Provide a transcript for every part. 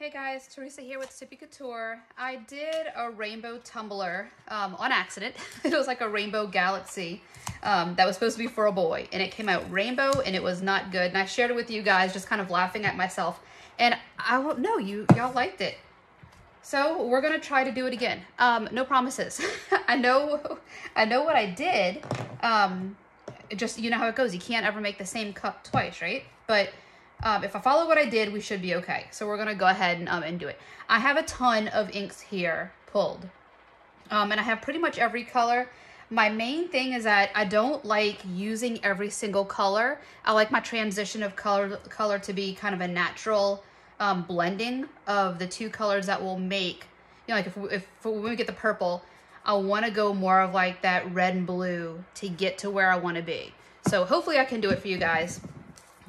Hey guys, Teresa here with Sippie Couture. I did a rainbow tumbler um, on accident. it was like a rainbow galaxy um, that was supposed to be for a boy and it came out rainbow and it was not good. And I shared it with you guys just kind of laughing at myself. And I won't know, you y'all liked it. So we're gonna try to do it again. Um, no promises. I know, I know what I did. Um, just, you know how it goes. You can't ever make the same cup twice, right? But um, if I follow what I did, we should be okay. So we're going to go ahead and, um, and do it. I have a ton of inks here pulled. Um, and I have pretty much every color. My main thing is that I don't like using every single color. I like my transition of color, color to be kind of a natural um, blending of the two colors that will make, you know, like if, if when we get the purple, I want to go more of like that red and blue to get to where I want to be. So hopefully I can do it for you guys.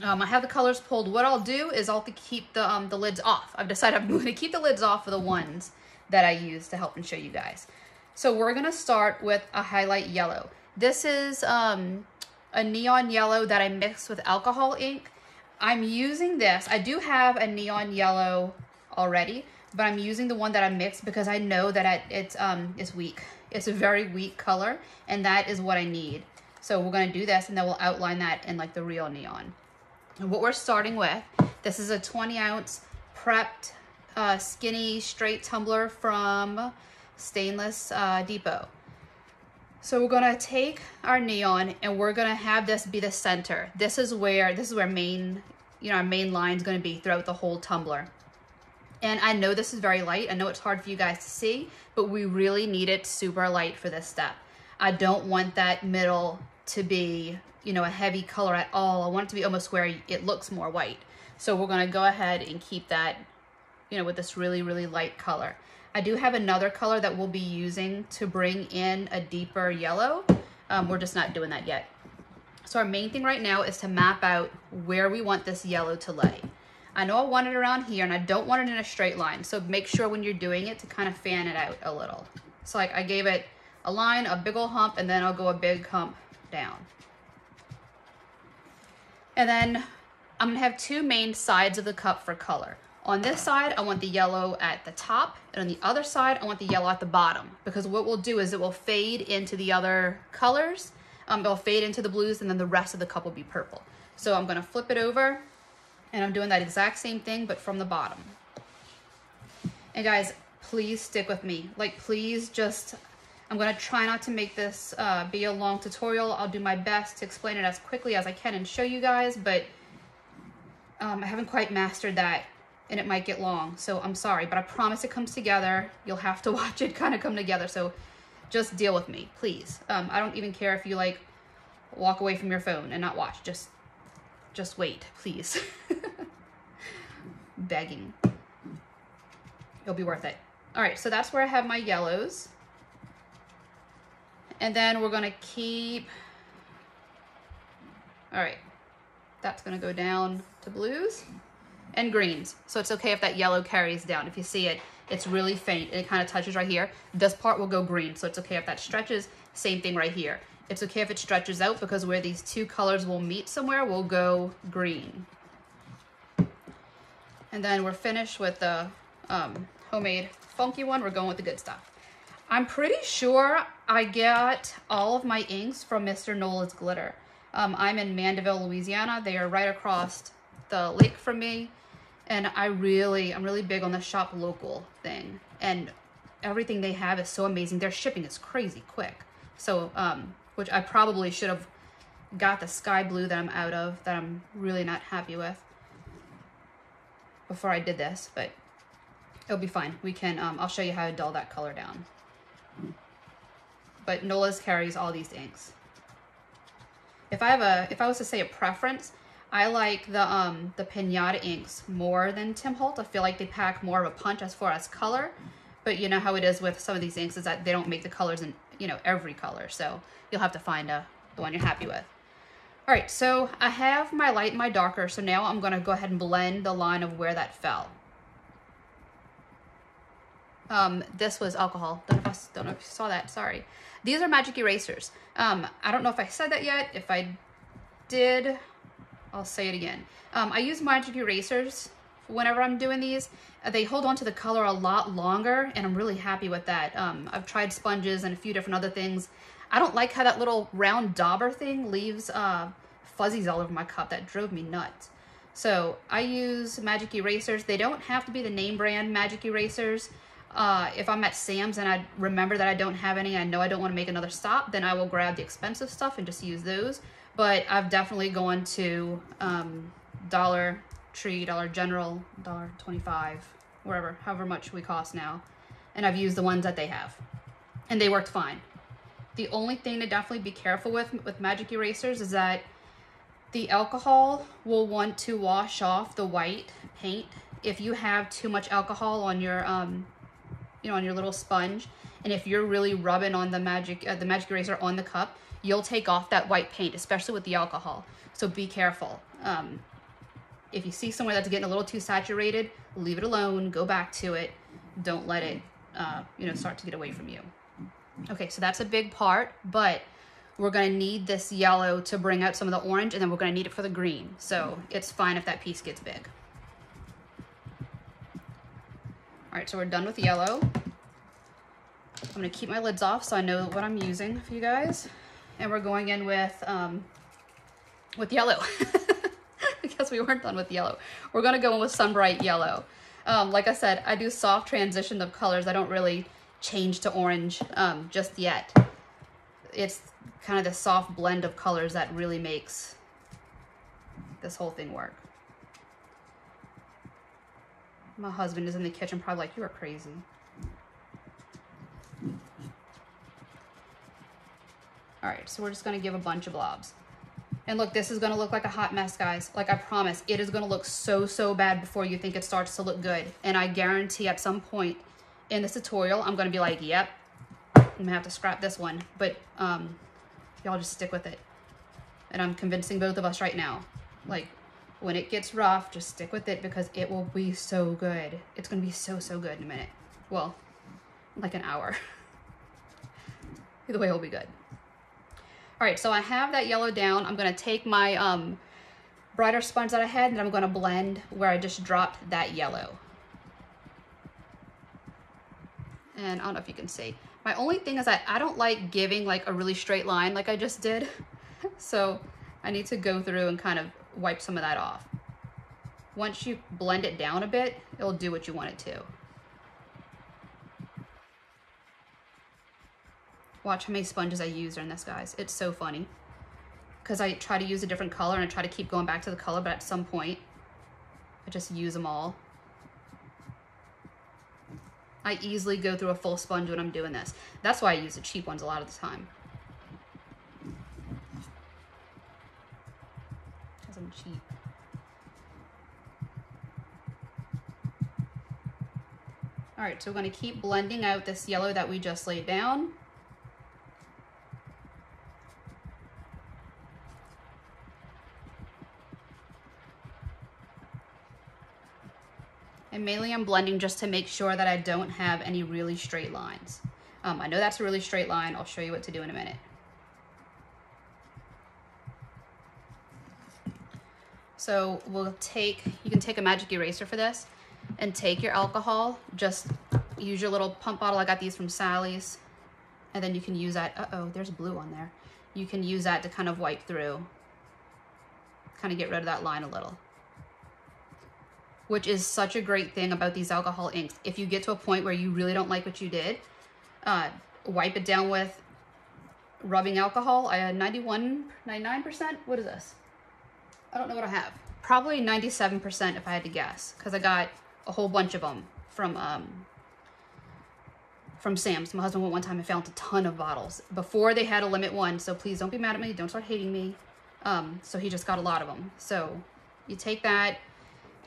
Um, I have the colors pulled. What I'll do is I'll keep the, um, the lids off. I've decided I'm going to keep the lids off for the ones that I use to help and show you guys. So we're going to start with a highlight yellow. This is um, a neon yellow that I mixed with alcohol ink. I'm using this. I do have a neon yellow already, but I'm using the one that I mixed because I know that it's, um, it's weak. It's a very weak color, and that is what I need. So we're going to do this, and then we'll outline that in like the real neon. What we're starting with, this is a 20 ounce prepped uh, skinny straight tumbler from Stainless uh, Depot. So we're gonna take our neon and we're gonna have this be the center. This is where, this is where main, you know, our main line is gonna be throughout the whole tumbler. And I know this is very light. I know it's hard for you guys to see, but we really need it super light for this step. I don't want that middle to be you know, a heavy color at all. I want it to be almost where it looks more white. So we're going to go ahead and keep that, you know, with this really, really light color. I do have another color that we'll be using to bring in a deeper yellow. Um, we're just not doing that yet. So our main thing right now is to map out where we want this yellow to lay. I know I want it around here and I don't want it in a straight line. So make sure when you're doing it to kind of fan it out a little. So like I gave it a line, a big old hump, and then I'll go a big hump down. And then I'm gonna have two main sides of the cup for color. On this side, I want the yellow at the top, and on the other side, I want the yellow at the bottom, because what we'll do is it will fade into the other colors, um, it'll fade into the blues, and then the rest of the cup will be purple. So I'm gonna flip it over, and I'm doing that exact same thing, but from the bottom. And guys, please stick with me. Like, please just I'm to try not to make this uh, be a long tutorial. I'll do my best to explain it as quickly as I can and show you guys, but um, I haven't quite mastered that and it might get long. So I'm sorry, but I promise it comes together. You'll have to watch it kind of come together. So just deal with me, please. Um, I don't even care if you like walk away from your phone and not watch. Just, just wait, please. Begging. It'll be worth it. All right, so that's where I have my yellows. And then we're gonna keep, all right, that's gonna go down to blues and greens. So it's okay if that yellow carries down. If you see it, it's really faint and it kind of touches right here. This part will go green, so it's okay if that stretches. Same thing right here. It's okay if it stretches out because where these two colors will meet somewhere will go green. And then we're finished with the um, homemade funky one. We're going with the good stuff. I'm pretty sure I get all of my inks from Mr. Nola's Glitter. Um, I'm in Mandeville, Louisiana. They are right across the lake from me. And I really, I'm really big on the shop local thing. And everything they have is so amazing. Their shipping is crazy quick. So, um, which I probably should have got the sky blue that I'm out of, that I'm really not happy with before I did this, but it'll be fine. We can, um, I'll show you how to dull that color down but Nola's carries all these inks. If I have a, if I was to say a preference, I like the um the Pinata inks more than Tim Holtz. I feel like they pack more of a punch as far as color, but you know how it is with some of these inks is that they don't make the colors in you know every color, so you'll have to find a the one you're happy with. All right, so I have my light and my darker, so now I'm gonna go ahead and blend the line of where that fell. Um, this was alcohol. If Don't know if you saw that. Sorry. These are magic erasers. Um, I don't know if I said that yet. If I did, I'll say it again. Um, I use magic erasers whenever I'm doing these. Uh, they hold on to the color a lot longer and I'm really happy with that. Um, I've tried sponges and a few different other things. I don't like how that little round dauber thing leaves uh, fuzzies all over my cup. That drove me nuts. So I use magic erasers. They don't have to be the name brand magic erasers. Uh, if I'm at Sam's and I remember that I don't have any, I know I don't want to make another stop, then I will grab the expensive stuff and just use those. But I've definitely gone to um, Dollar Tree, Dollar General, Dollar 25, wherever, however much we cost now. And I've used the ones that they have. And they worked fine. The only thing to definitely be careful with with magic erasers is that the alcohol will want to wash off the white paint if you have too much alcohol on your um, you know, on your little sponge. And if you're really rubbing on the magic, uh, the magic eraser on the cup, you'll take off that white paint, especially with the alcohol. So be careful. Um, if you see somewhere that's getting a little too saturated, leave it alone, go back to it. Don't let it, uh, you know, start to get away from you. Okay, so that's a big part, but we're gonna need this yellow to bring out some of the orange and then we're gonna need it for the green. So it's fine if that piece gets big. All right, so we're done with yellow. I'm gonna keep my lids off so I know what I'm using for you guys. And we're going in with, um, with yellow. because we weren't done with yellow. We're gonna go in with Sunbright Yellow. Um, like I said, I do soft transition of colors. I don't really change to orange um, just yet. It's kind of the soft blend of colors that really makes this whole thing work. My husband is in the kitchen probably like, you are crazy. All right, so we're just gonna give a bunch of blobs. And look, this is gonna look like a hot mess, guys. Like I promise, it is gonna look so, so bad before you think it starts to look good. And I guarantee at some point in this tutorial, I'm gonna be like, yep, I'm gonna have to scrap this one. But um, y'all just stick with it. And I'm convincing both of us right now. Like, when it gets rough, just stick with it because it will be so good. It's gonna be so, so good in a minute. Well, like an hour. Either way, it'll be good. All right, so I have that yellow down. I'm gonna take my um, brighter sponge that I had and I'm gonna blend where I just dropped that yellow. And I don't know if you can see. My only thing is that I don't like giving like a really straight line like I just did. so I need to go through and kind of wipe some of that off. Once you blend it down a bit, it'll do what you want it to. Watch how many sponges I use in this, guys. It's so funny. Because I try to use a different color and I try to keep going back to the color, but at some point, I just use them all. I easily go through a full sponge when I'm doing this. That's why I use the cheap ones a lot of the time. All right, so we're gonna keep blending out this yellow that we just laid down. And mainly I'm blending just to make sure that I don't have any really straight lines. Um, I know that's a really straight line. I'll show you what to do in a minute. So we'll take, you can take a magic eraser for this and take your alcohol, just use your little pump bottle. I got these from Sally's. And then you can use that, uh-oh, there's blue on there. You can use that to kind of wipe through, kind of get rid of that line a little which is such a great thing about these alcohol inks. If you get to a point where you really don't like what you did, uh, wipe it down with rubbing alcohol. I had 91, 99%. What is this? I don't know what I have. Probably 97% if I had to guess, because I got a whole bunch of them from um, from Sam's. My husband went one time and found a ton of bottles before they had a limit one. So please don't be mad at me. Don't start hating me. Um, so he just got a lot of them. So you take that,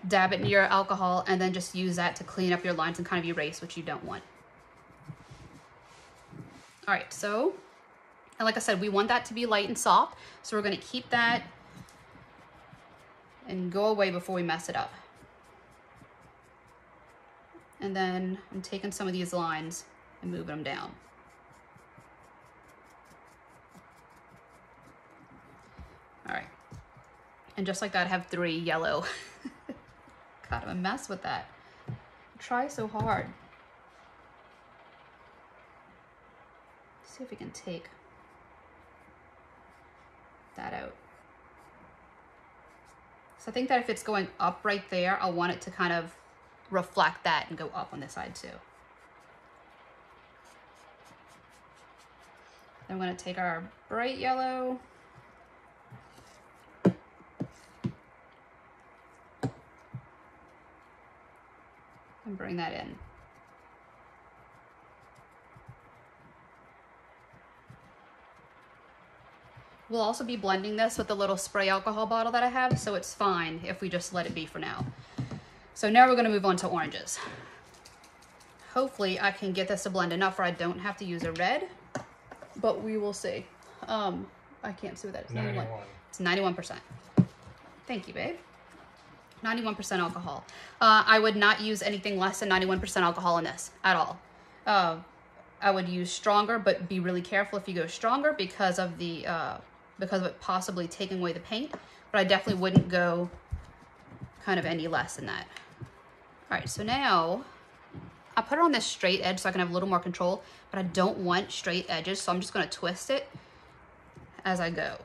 dab it in your alcohol, and then just use that to clean up your lines and kind of erase what you don't want. All right, so, and like I said, we want that to be light and soft, so we're gonna keep that and go away before we mess it up. And then I'm taking some of these lines and moving them down. All right. And just like that, I have three yellow kind of a mess with that. I try so hard. Let's see if we can take that out. So I think that if it's going up right there, I'll want it to kind of reflect that and go up on this side too. We're gonna take our bright yellow and bring that in. We'll also be blending this with the little spray alcohol bottle that I have, so it's fine if we just let it be for now. So now we're gonna move on to oranges. Hopefully I can get this to blend enough where I don't have to use a red, but we will see. Um, I can't see what that is. 91. It's 91%. Thank you, babe. 91% alcohol. Uh, I would not use anything less than 91% alcohol in this at all. Uh, I would use stronger, but be really careful if you go stronger because of the uh, because of it possibly taking away the paint. But I definitely wouldn't go kind of any less than that. All right, so now I put it on this straight edge so I can have a little more control, but I don't want straight edges, so I'm just gonna twist it as I go.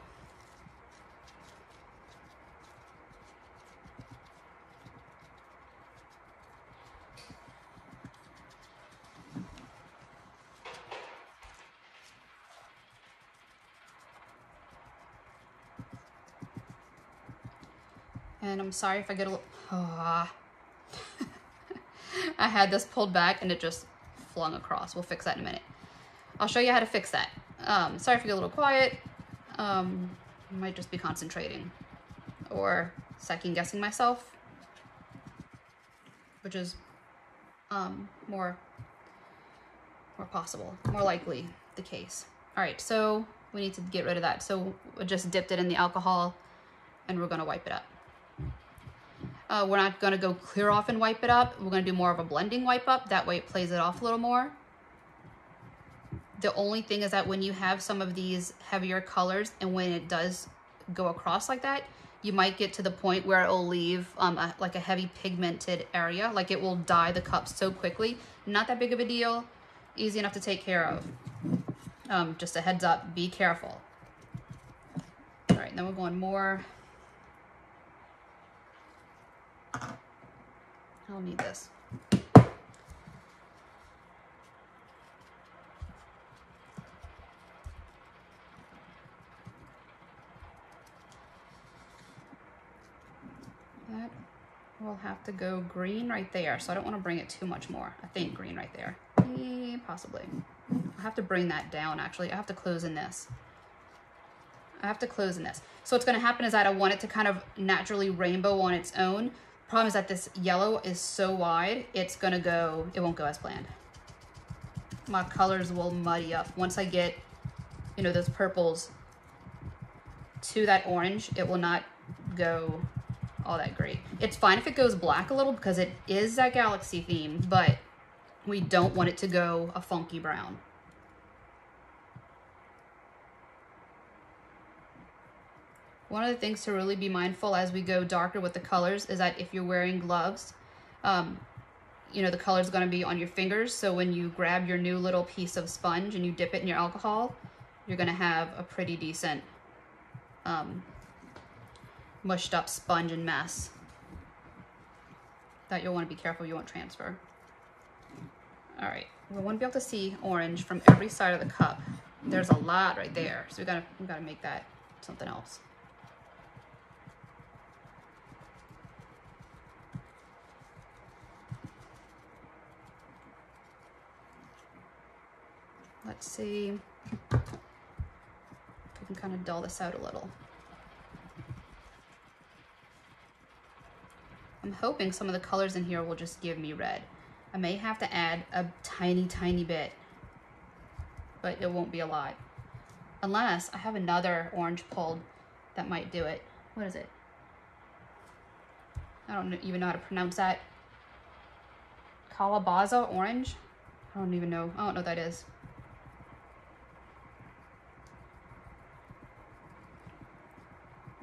And I'm sorry if I get a little, oh. I had this pulled back and it just flung across. We'll fix that in a minute. I'll show you how to fix that. Um, sorry if you get a little quiet. Um, I might just be concentrating or second guessing myself, which is um, more, more possible, more likely the case. All right, so we need to get rid of that. So we just dipped it in the alcohol and we're gonna wipe it up. Uh, we're not gonna go clear off and wipe it up. We're gonna do more of a blending wipe up. That way it plays it off a little more. The only thing is that when you have some of these heavier colors and when it does go across like that, you might get to the point where it will leave um, a, like a heavy pigmented area. Like it will dye the cup so quickly. Not that big of a deal. Easy enough to take care of. Um, just a heads up, be careful. All right, then we're going more I'll need this. That will have to go green right there. So I don't want to bring it too much more. I think green right there. possibly. I have to bring that down actually. I have to close in this. I have to close in this. So what's going to happen is that I want it to kind of naturally rainbow on its own. Problem is that this yellow is so wide, it's gonna go, it won't go as planned. My colors will muddy up. Once I get, you know, those purples to that orange, it will not go all that great. It's fine if it goes black a little because it is that galaxy theme, but we don't want it to go a funky brown. One of the things to really be mindful as we go darker with the colors is that if you're wearing gloves, um, you know, the color is going to be on your fingers. So when you grab your new little piece of sponge and you dip it in your alcohol, you're going to have a pretty decent um, mushed up sponge and mess that you'll want to be careful you won't transfer. All right, we want to be able to see orange from every side of the cup. There's a lot right there, so we gotta we gotta make that something else. Let's see if we can kind of dull this out a little. I'm hoping some of the colors in here will just give me red. I may have to add a tiny, tiny bit, but it won't be a lot. Unless I have another orange pulled that might do it. What is it? I don't even know how to pronounce that. Calabaza orange? I don't even know. I don't know what that is.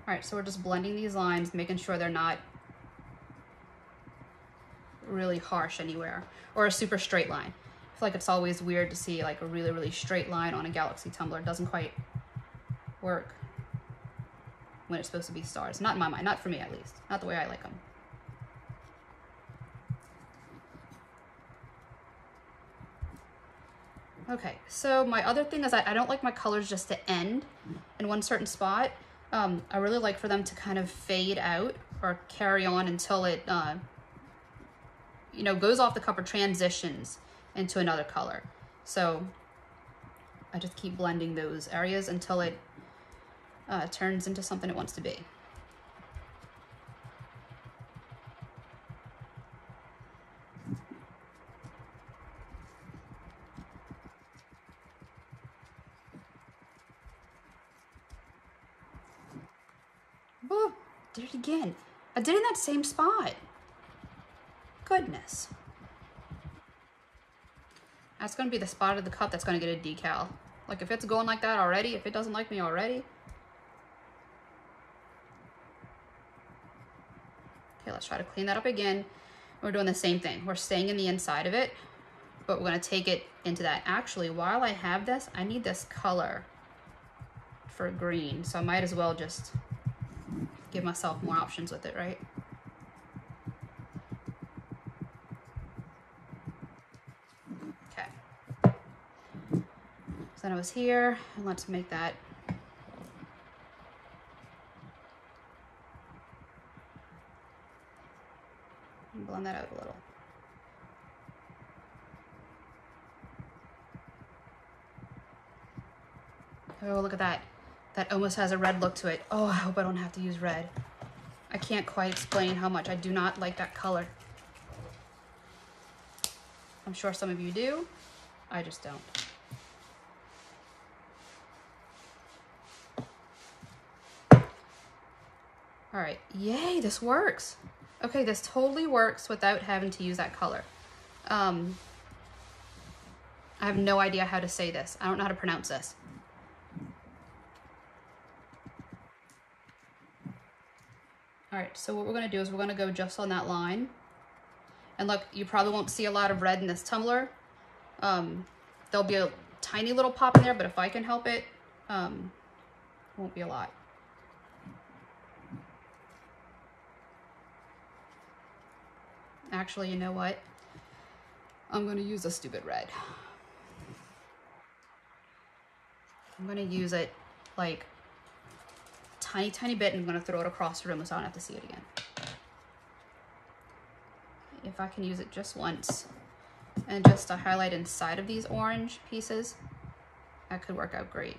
All right, so we're just blending these lines, making sure they're not really harsh anywhere or a super straight line. I feel like it's always weird to see like a really, really straight line on a galaxy tumbler. It doesn't quite work when it's supposed to be stars. Not in my mind, not for me at least. Not the way I like them. Okay, so my other thing is I, I don't like my colors just to end in one certain spot. Um, I really like for them to kind of fade out or carry on until it, uh, you know, goes off the cup or transitions into another color. So I just keep blending those areas until it uh, turns into something it wants to be. Oh, did it again. I did it in same spot. Goodness. That's going to be the spot of the cup that's going to get a decal. Like if it's going like that already, if it doesn't like me already. Okay, let's try to clean that up again. We're doing the same thing. We're staying in the inside of it, but we're going to take it into that. Actually, while I have this, I need this color for green. So I might as well just give myself more options with it, right? Okay. So then I was here, and let's make that blend that out a little. Oh, look at that. That almost has a red look to it. Oh, I hope I don't have to use red. I can't quite explain how much I do not like that color. I'm sure some of you do. I just don't. All right, yay, this works. Okay, this totally works without having to use that color. Um, I have no idea how to say this. I don't know how to pronounce this. All right, so what we're gonna do is we're gonna go just on that line. And look, you probably won't see a lot of red in this tumbler. Um, there'll be a tiny little pop in there, but if I can help it, um, won't be a lot. Actually, you know what? I'm gonna use a stupid red. I'm gonna use it like tiny, tiny bit and I'm gonna throw it across the room so I don't have to see it again. If I can use it just once and just to highlight inside of these orange pieces, that could work out great.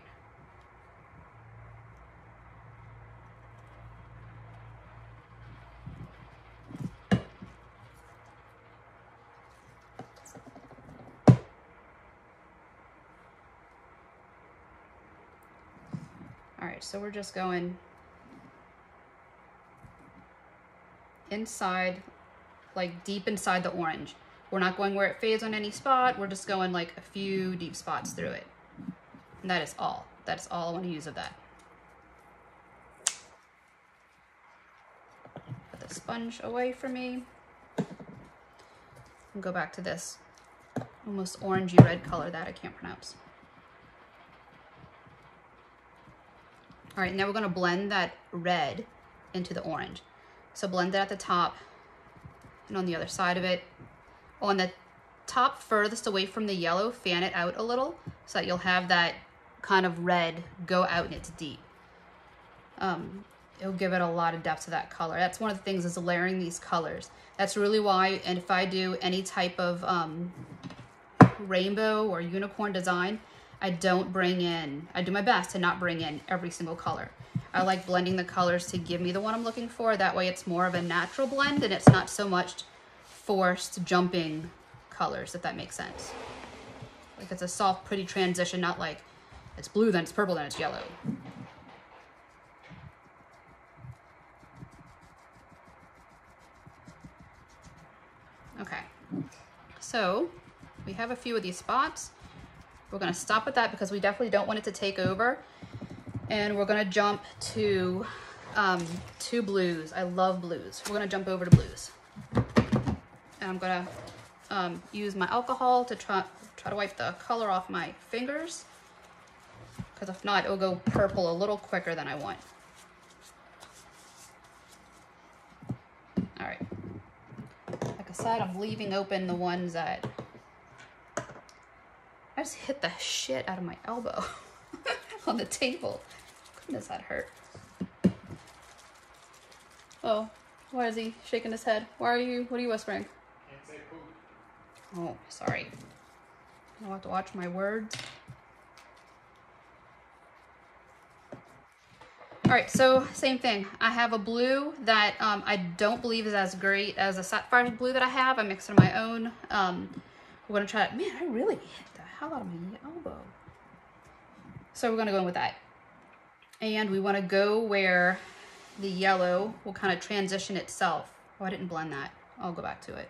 Right, so we're just going inside, like deep inside the orange. We're not going where it fades on any spot. We're just going like a few deep spots through it. And that is all. That's all I want to use of that. Put the sponge away from me. And go back to this almost orangey red color that I can't pronounce. All right, now we're gonna blend that red into the orange. So blend it at the top and on the other side of it. On the top furthest away from the yellow, fan it out a little so that you'll have that kind of red go out and it's deep. Um, it'll give it a lot of depth to that color. That's one of the things is layering these colors. That's really why, and if I do any type of um, rainbow or unicorn design, I don't bring in, I do my best to not bring in every single color. I like blending the colors to give me the one I'm looking for. That way it's more of a natural blend and it's not so much forced jumping colors, if that makes sense. Like it's a soft, pretty transition, not like it's blue, then it's purple, then it's yellow. Okay, so we have a few of these spots. We're gonna stop at that because we definitely don't want it to take over. And we're gonna jump to um, two blues. I love blues. We're gonna jump over to blues. and I'm gonna um, use my alcohol to try, try to wipe the color off my fingers because if not, it'll go purple a little quicker than I want. All right. Like I said, I'm leaving open the ones that I just hit the shit out of my elbow on the table. Goodness, that hurt. Oh, why is he shaking his head? Why are you, what are you whispering? Can't say poop. Oh, sorry. I'll have to watch my words. All right, so same thing. I have a blue that um, I don't believe is as great as a sapphire blue that I have. I mixed it on my own. Um, we're gonna try it. Man, I really hell out of my elbow. So we're gonna go in with that. And we wanna go where the yellow will kind of transition itself. Oh, I didn't blend that. I'll go back to it.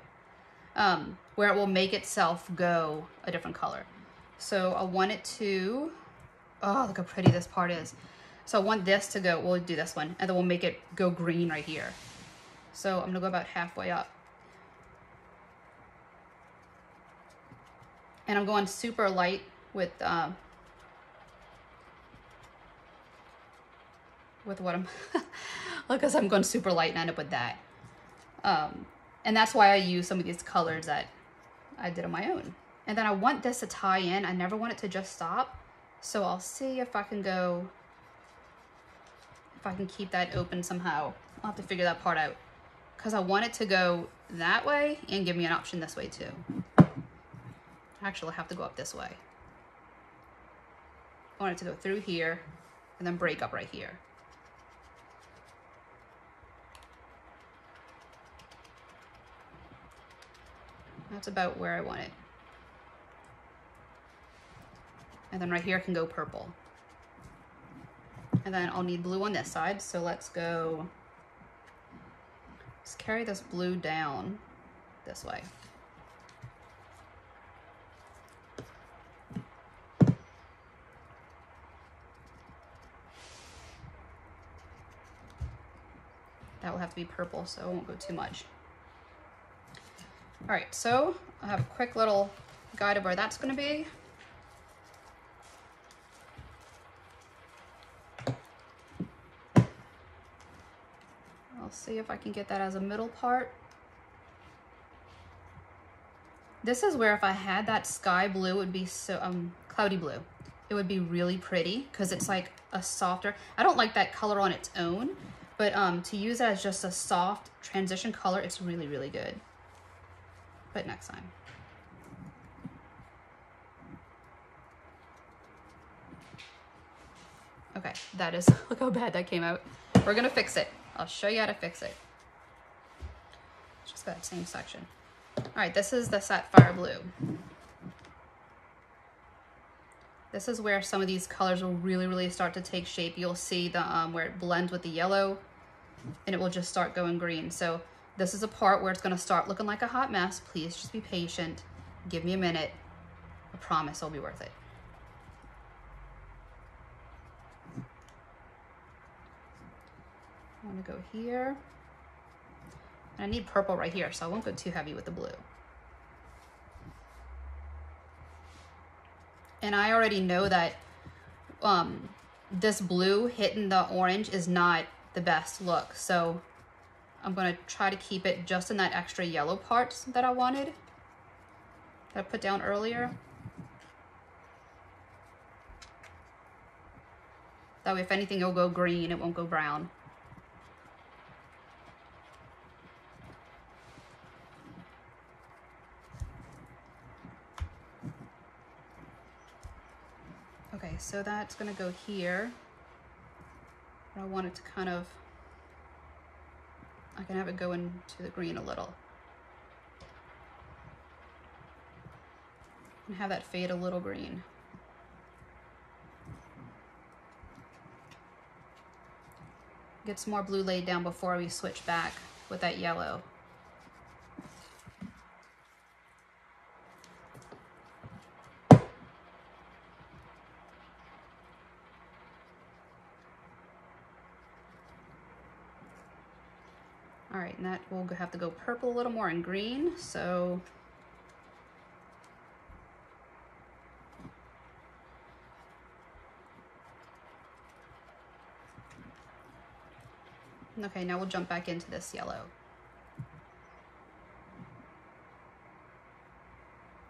Um, where it will make itself go a different color. So I want it to, oh, look how pretty this part is. So I want this to go, we'll do this one, and then we'll make it go green right here. So I'm gonna go about halfway up. And I'm going super light with, um, with what I'm, cause I'm going super light and end up with that. Um, and that's why I use some of these colors that I did on my own. And then I want this to tie in. I never want it to just stop. So I'll see if I can go if I can keep that open somehow. I'll have to figure that part out. Because I want it to go that way and give me an option this way too. Actually, I have to go up this way. I want it to go through here and then break up right here. That's about where I want it. And then right here I can go purple. And then I'll need blue on this side. So let's go, let's carry this blue down this way. That will have to be purple, so it won't go too much. All right, so I have a quick little guide of where that's gonna be. I'll see if I can get that as a middle part. This is where if I had that sky blue, it would be so, um, cloudy blue. It would be really pretty because it's like a softer, I don't like that color on its own, but um, to use it as just a soft transition color, it's really, really good. But next time. Okay, that is, look how bad that came out. We're gonna fix it. I'll show you how to fix it. Just that same section. All right, this is the sapphire blue. This is where some of these colors will really, really start to take shape. You'll see the um, where it blends with the yellow and it will just start going green. So this is a part where it's gonna start looking like a hot mess. Please just be patient. Give me a minute. I promise it'll be worth it. I want to go here. I need purple right here, so I won't go too heavy with the blue. And I already know that um, this blue hitting the orange is not the best look. So I'm to try to keep it just in that extra yellow parts that I wanted that I put down earlier. That way, if anything, it'll go green, it won't go brown. So that's gonna go here. I want it to kind of, I can have it go into the green a little. And have that fade a little green. Get some more blue laid down before we switch back with that yellow. Will have to go purple a little more and green. So Okay, now we'll jump back into this yellow.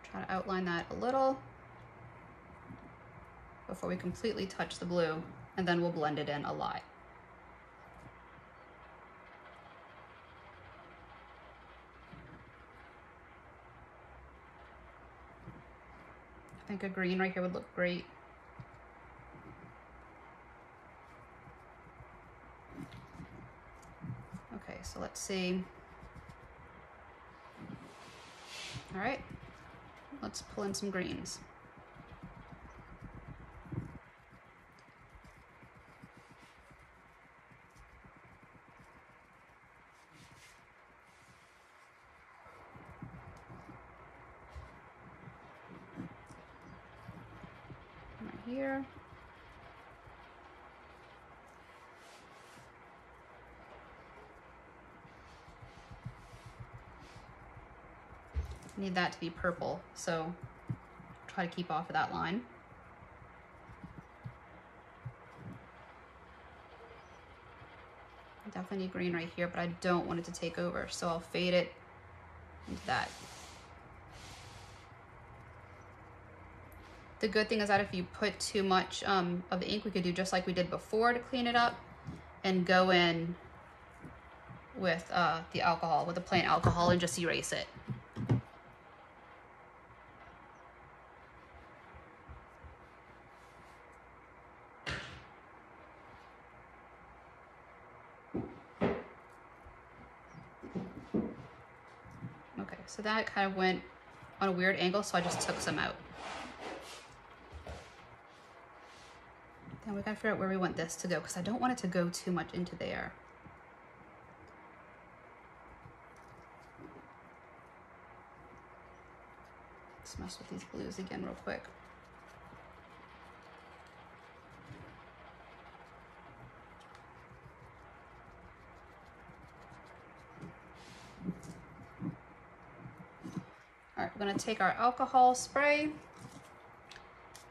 Try to outline that a little before we completely touch the blue, and then we'll blend it in a lot. I think a green right here would look great. Okay, so let's see. All right, let's pull in some greens. Here. Need that to be purple, so try to keep off of that line. Definitely need green right here, but I don't want it to take over, so I'll fade it into that. The good thing is that if you put too much um, of the ink, we could do just like we did before to clean it up and go in with uh, the alcohol, with the plain alcohol and just erase it. Okay, so that kind of went on a weird angle, so I just took some out. Then we gotta figure out where we want this to go because I don't want it to go too much into there. Let's mess with these blues again real quick. All right, we're gonna take our alcohol spray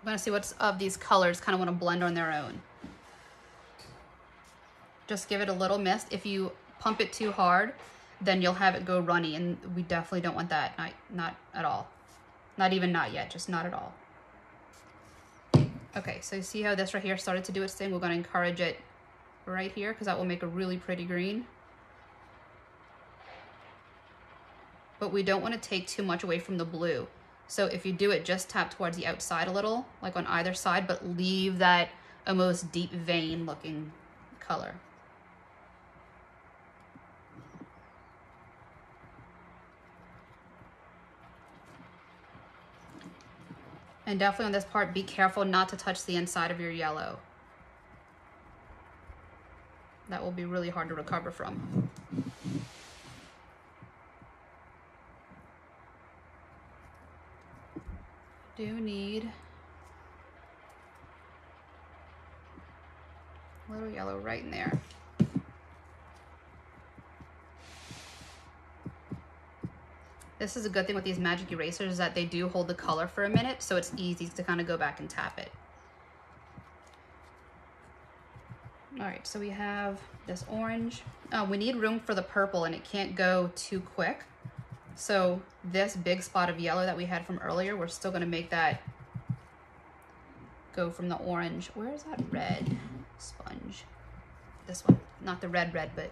Gonna see what's of these colors kind of want to blend on their own. Just give it a little mist. If you pump it too hard, then you'll have it go runny and we definitely don't want that, not, not at all. Not even not yet, just not at all. Okay, so you see how this right here started to do its thing? We're gonna encourage it right here because that will make a really pretty green. But we don't wanna take too much away from the blue. So if you do it, just tap towards the outside a little, like on either side, but leave that almost deep vein looking color. And definitely on this part, be careful not to touch the inside of your yellow. That will be really hard to recover from. Do need a little yellow right in there. This is a good thing with these magic erasers is that they do hold the color for a minute, so it's easy to kind of go back and tap it. All right, so we have this orange. Uh, we need room for the purple and it can't go too quick. So this big spot of yellow that we had from earlier, we're still gonna make that go from the orange. Where is that red sponge? This one, not the red red, but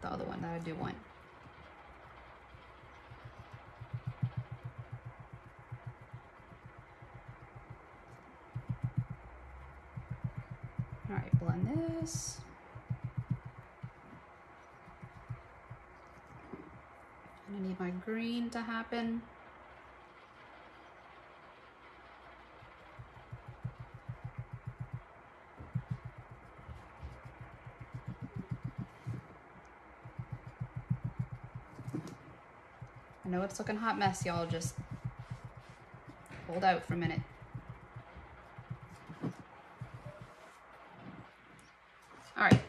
the other one that I do want. All right, blend this. I need my green to happen. I know it's looking hot mess, y'all. Just hold out for a minute. All right.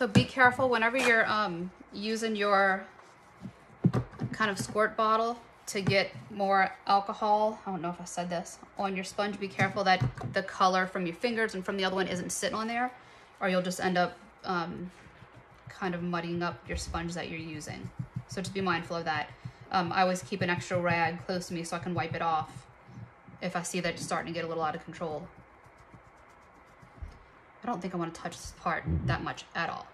So be careful whenever you're um, using your kind of squirt bottle to get more alcohol. I don't know if I said this on your sponge. Be careful that the color from your fingers and from the other one isn't sitting on there or you'll just end up um, kind of muddying up your sponge that you're using. So just be mindful of that. Um, I always keep an extra rag close to me so I can wipe it off if I see that it's starting to get a little out of control. I don't think I want to touch this part mm-hmm. that much at all.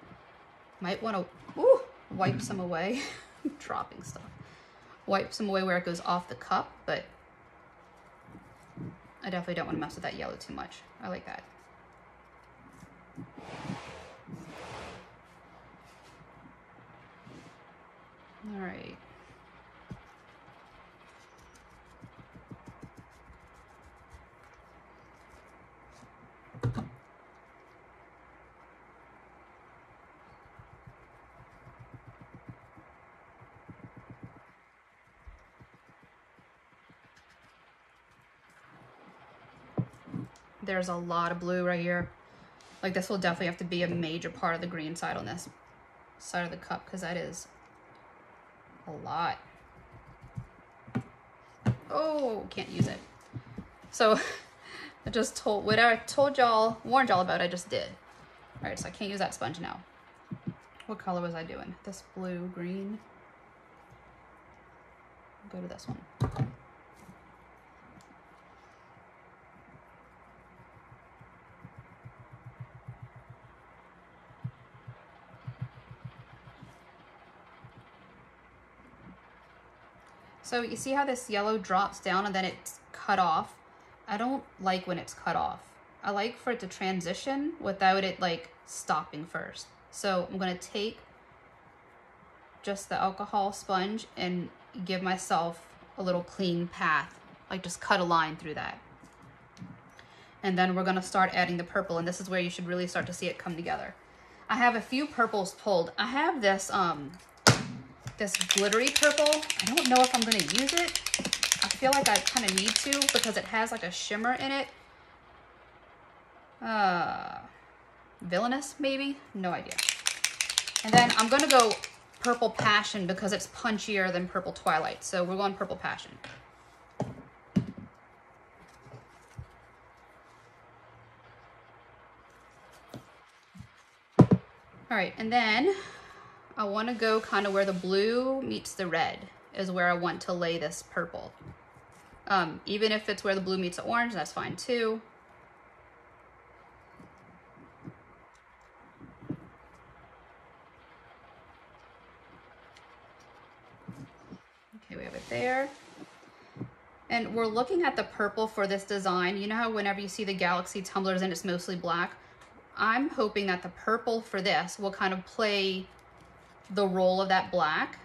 Might want to ooh, wipe some away. dropping stuff. Wipe some away where it goes off the cup, but I definitely don't want to mess with that yellow too much. I like that. All right. There's a lot of blue right here. Like this will definitely have to be a major part of the green side on this side of the cup because that is a lot. Oh, can't use it. So I just told, what I told y'all, warned y'all about, I just did. All right, so I can't use that sponge now. What color was I doing? This blue, green. Go to this one. So you see how this yellow drops down and then it's cut off? I don't like when it's cut off. I like for it to transition without it like stopping first. So I'm gonna take just the alcohol sponge and give myself a little clean path, like just cut a line through that. And then we're gonna start adding the purple and this is where you should really start to see it come together. I have a few purples pulled. I have this um, this glittery purple. I don't know if I'm going to use it. I feel like I kind of need to because it has like a shimmer in it. Uh, villainous, maybe? No idea. And then I'm going to go Purple Passion because it's punchier than Purple Twilight. So we're going Purple Passion. All right, and then I want to go kind of where the blue meets the red is where I want to lay this purple. Um, even if it's where the blue meets the orange, that's fine too. Okay, we have it there. And we're looking at the purple for this design. You know how whenever you see the Galaxy tumblers and it's mostly black? I'm hoping that the purple for this will kind of play the role of that black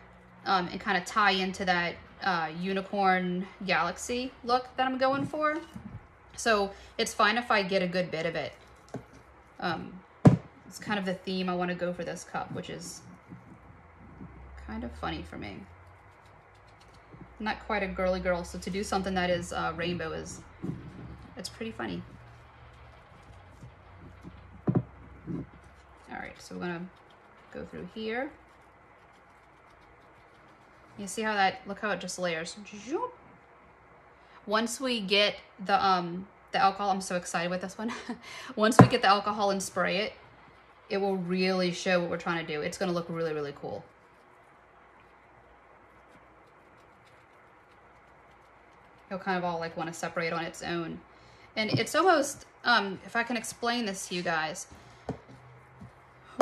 um, and kind of tie into that uh, unicorn galaxy look that I'm going for. So it's fine if I get a good bit of it. Um, it's kind of the theme I want to go for this cup, which is kind of funny for me. I'm not quite a girly girl, so to do something that is uh, rainbow is, it's pretty funny. All right, so we're gonna go through here. You see how that, look how it just layers. Once we get the, um, the alcohol, I'm so excited with this one. Once we get the alcohol and spray it, it will really show what we're trying to do. It's gonna look really, really cool. You'll kind of all like want to separate on its own. And it's almost, um, if I can explain this to you guys,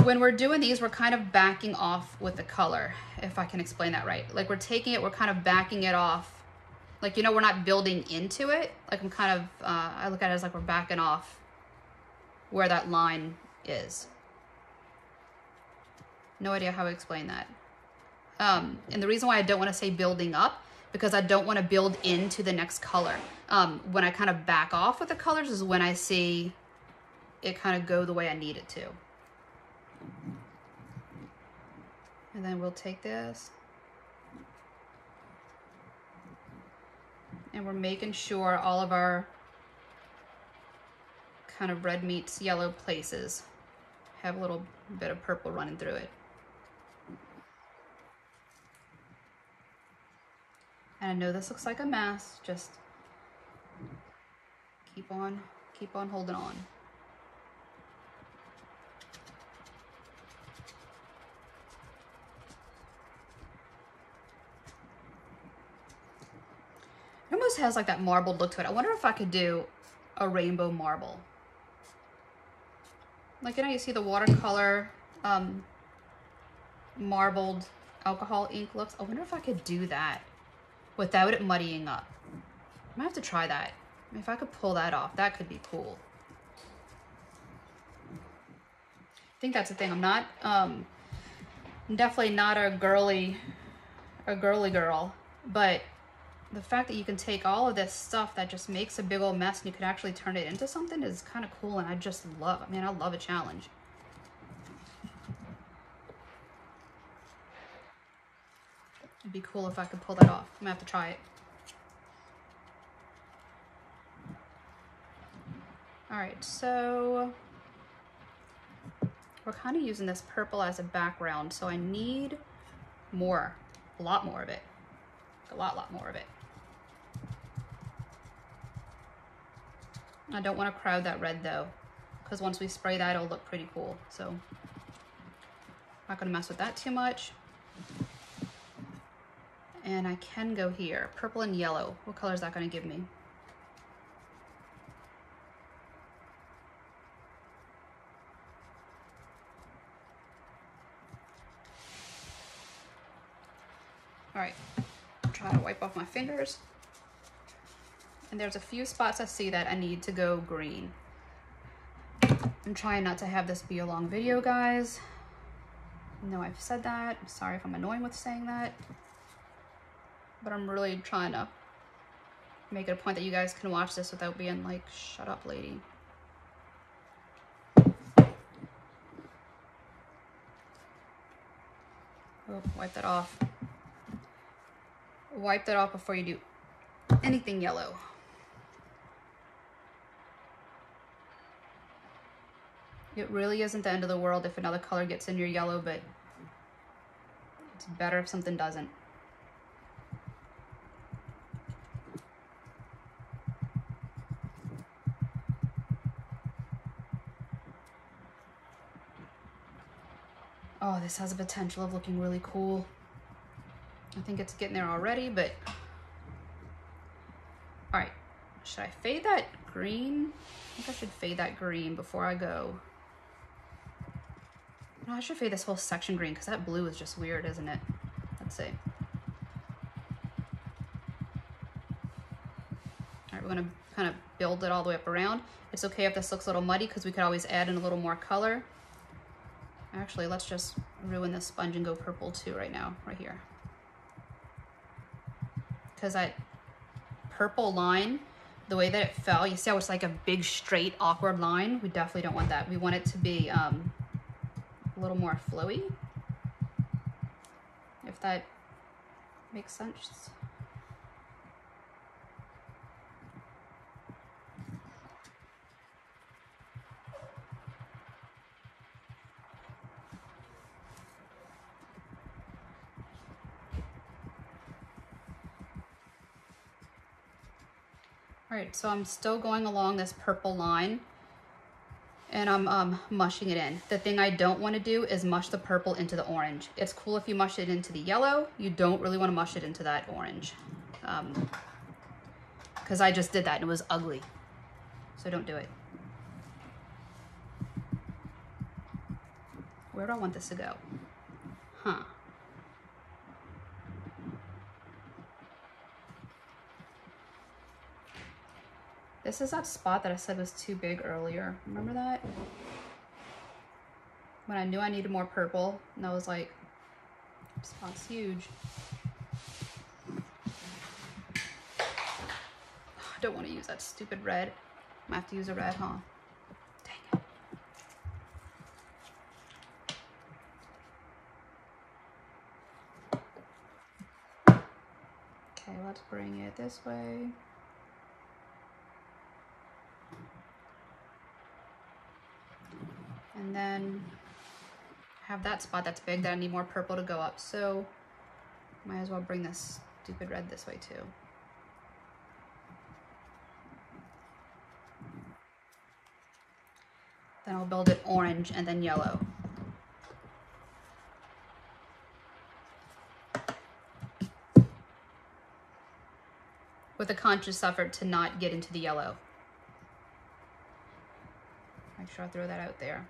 when we're doing these, we're kind of backing off with the color, if I can explain that right. Like we're taking it, we're kind of backing it off. Like, you know, we're not building into it. Like I'm kind of, uh, I look at it as like we're backing off where that line is. No idea how to explain that. Um, and the reason why I don't want to say building up, because I don't want to build into the next color. Um, when I kind of back off with the colors is when I see it kind of go the way I need it to. And then we'll take this and we're making sure all of our kind of red meets yellow places have a little bit of purple running through it. And I know this looks like a mess, just keep on, keep on holding on. Almost has like that marbled look to it. I wonder if I could do a rainbow marble. Like, you know, you see the watercolor um, marbled alcohol ink looks. I wonder if I could do that without it muddying up. I might have to try that. If I could pull that off, that could be cool. I think that's the thing. I'm not, um, I'm definitely not a girly, a girly girl, but the fact that you can take all of this stuff that just makes a big old mess and you can actually turn it into something is kind of cool and I just love, I mean, I love a challenge. It'd be cool if I could pull that off. I'm gonna have to try it. All right, so we're kind of using this purple as a background, so I need more, a lot more of it, a lot, lot more of it. I don't want to crowd that red though, because once we spray that, it'll look pretty cool. So not gonna mess with that too much. And I can go here, purple and yellow. What color is that gonna give me? All right, try to wipe off my fingers. And there's a few spots I see that I need to go green. I'm trying not to have this be a long video, guys. No, I've said that. sorry if I'm annoying with saying that. But I'm really trying to make it a point that you guys can watch this without being like, shut up, lady. Oh, wipe that off. Wipe that off before you do anything yellow. It really isn't the end of the world if another color gets in your yellow, but it's better if something doesn't. Oh, this has a potential of looking really cool. I think it's getting there already, but... All right, should I fade that green? I think I should fade that green before I go. No, I should fade this whole section green because that blue is just weird, isn't it? Let's see. All right, we're gonna kind of build it all the way up around. It's okay if this looks a little muddy because we could always add in a little more color. Actually, let's just ruin this sponge and go purple too right now, right here. Because that purple line, the way that it fell, you see how it's like a big, straight, awkward line? We definitely don't want that. We want it to be um, a little more flowy. If that makes sense. All right, so I'm still going along this purple line and I'm um, mushing it in. The thing I don't want to do is mush the purple into the orange. It's cool if you mush it into the yellow. You don't really want to mush it into that orange. Because um, I just did that and it was ugly. So don't do it. Where do I want this to go? Huh. This is that spot that I said was too big earlier. Remember mm-hmm. that? When I knew I needed more purple, and I was like, spot's huge. I don't want to use that stupid red. I have to use a red, huh? Dang it. Okay, let's bring it this way. And then have that spot that's big that I need more purple to go up. So might as well bring this stupid red this way too. Then I'll build it orange and then yellow. With a conscious effort to not get into the yellow. Make sure I throw that out there.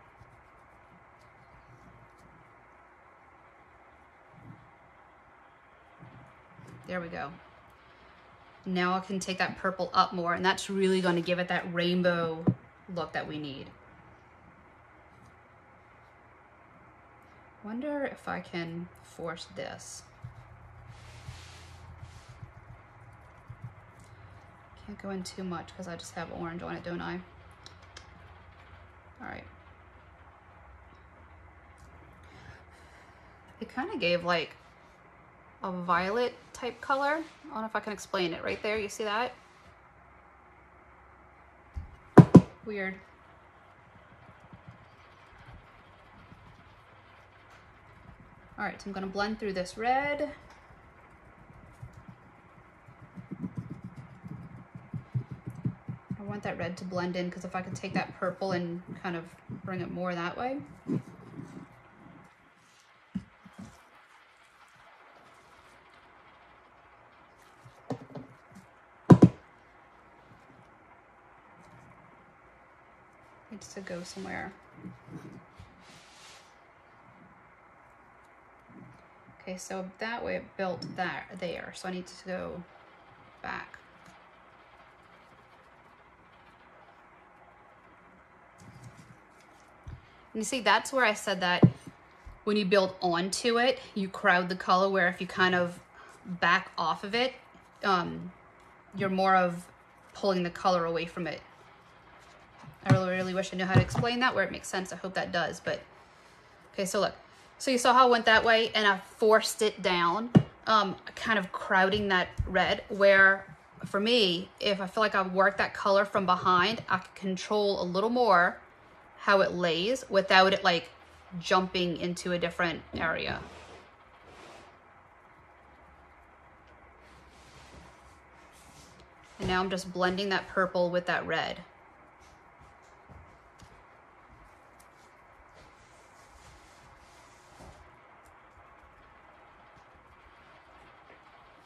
There we go. Now I can take that purple up more and that's really going to give it that rainbow look that we need. Wonder if I can force this. Can't go in too much because I just have orange on it, don't I? All right. It kind of gave like a violet type color. I don't know if I can explain it right there. You see that? Weird. All right, so I'm gonna blend through this red. I want that red to blend in because if I could take that purple and kind of bring it more that way. Needs to go somewhere. Okay, so that way it built that there. So I need to go back. And you see, that's where I said that when you build onto it, you crowd the color, where if you kind of back off of it, um, you're more of pulling the color away from it. I really, really wish I knew how to explain that where it makes sense. I hope that does, but okay, so look. So you saw how I went that way and I forced it down, um, kind of crowding that red where for me, if I feel like I've worked that color from behind, I can control a little more how it lays without it like jumping into a different area. And now I'm just blending that purple with that red.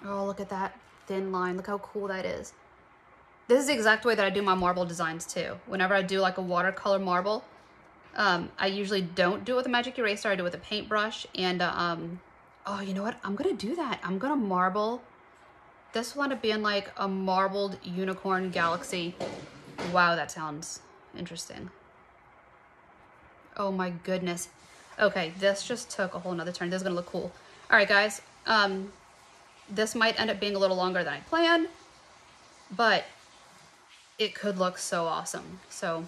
Oh, look at that thin line. Look how cool that is. This is the exact way that I do my marble designs too. Whenever I do like a watercolor marble, um, I usually don't do it with a magic eraser. I do it with a paintbrush. And, uh, um, oh, you know what? I'm going to do that. I'm going to marble. This one to be in like a marbled unicorn galaxy. Wow, that sounds interesting. Oh my goodness. Okay, this just took a whole nother turn. This is going to look cool. All right, guys. Um, this might end up being a little longer than I planned, but it could look so awesome. So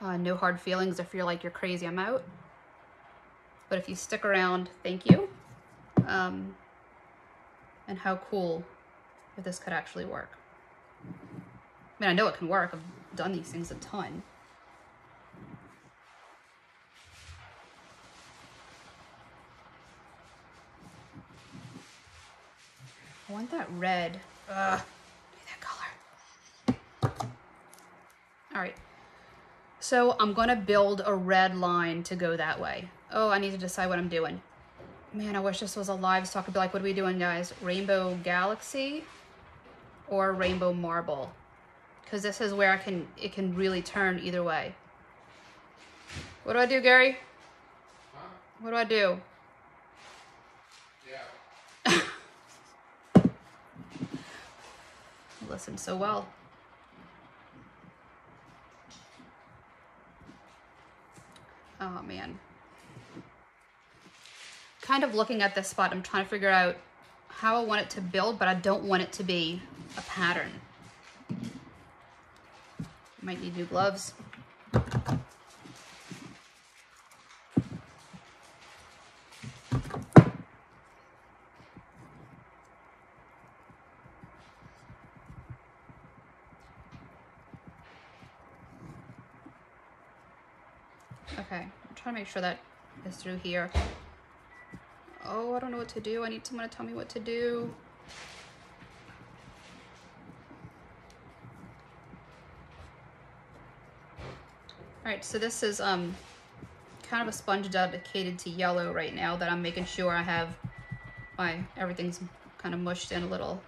uh, no hard feelings if you're like, you're crazy, I'm out. But if you stick around, thank you. Um, and how cool if this could actually work. I mean, I know it can work. I've done these things a ton. Want that red. Ugh, that color. All right. So I'm gonna build a red line to go that way. Oh, I need to decide what I'm doing. Man, I wish this was a live so I could be like, what are we doing, guys? Rainbow Galaxy or Rainbow Marble? Because this is where I can it can really turn either way. What do I do, Gary? What do I do? Listen so well. Oh man. Kind of looking at this spot, I'm trying to figure out how I want it to build, but I don't want it to be a pattern. Might need new gloves. trying to make sure that is through here. Oh, I don't know what to do. I need someone to tell me what to do. All right, so this is um kind of a sponge dedicated to yellow right now that I'm making sure I have my, everything's kind of mushed in a little.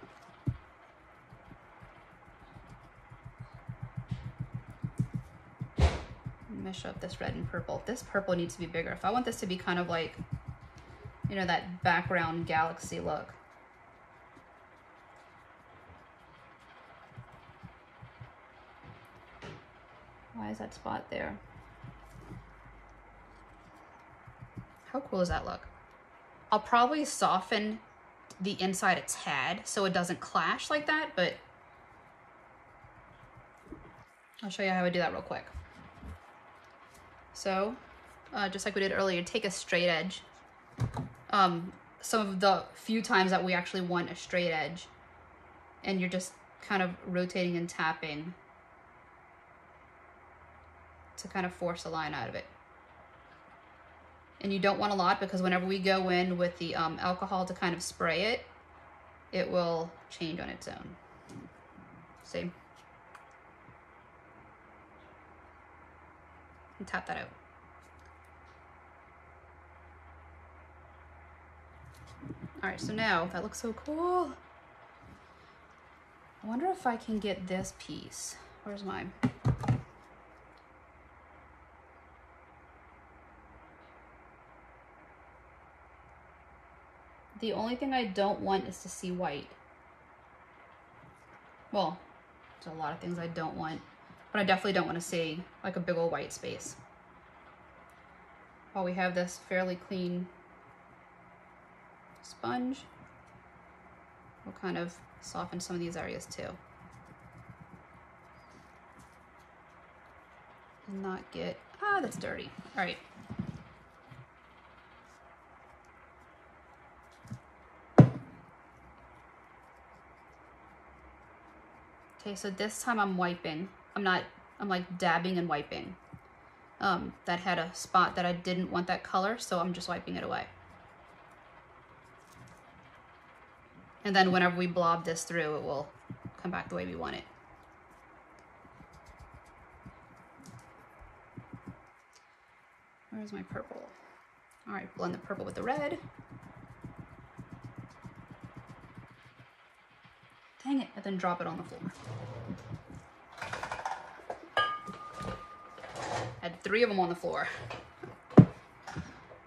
Mesh up this red and purple. This purple needs to be bigger. If I want this to be kind of like, you know, that background galaxy look. Why is that spot there? How cool does that look? I'll probably soften the inside a tad so it doesn't clash like that, but I'll show you how I do that real quick. So, uh, just like we did earlier, take a straight edge. Um, some of the few times that we actually want a straight edge, and you're just kind of rotating and tapping to kind of force a line out of it and you don't want a lot because whenever we go in with the um, alcohol to kind of spray it, it will change on its own. See? And tap that out. All right, so now that looks so cool. I wonder if I can get this piece. Where's mine? The only thing I don't want is to see white. Well, there's a lot of things I don't want, but I definitely don't want to see like a big old white space. While we have this fairly clean sponge, we'll kind of soften some of these areas too. And not get, ah, that's dirty. All right. Okay, so this time I'm wiping. I'm not, I'm like dabbing and wiping. Um, that had a spot that I didn't want that color, so I'm just wiping it away. And then whenever we blob this through, it will come back the way we want it. Where's my purple? All right, blend the purple with the red. Dang it, and then drop it on the floor. Had three of them on the floor.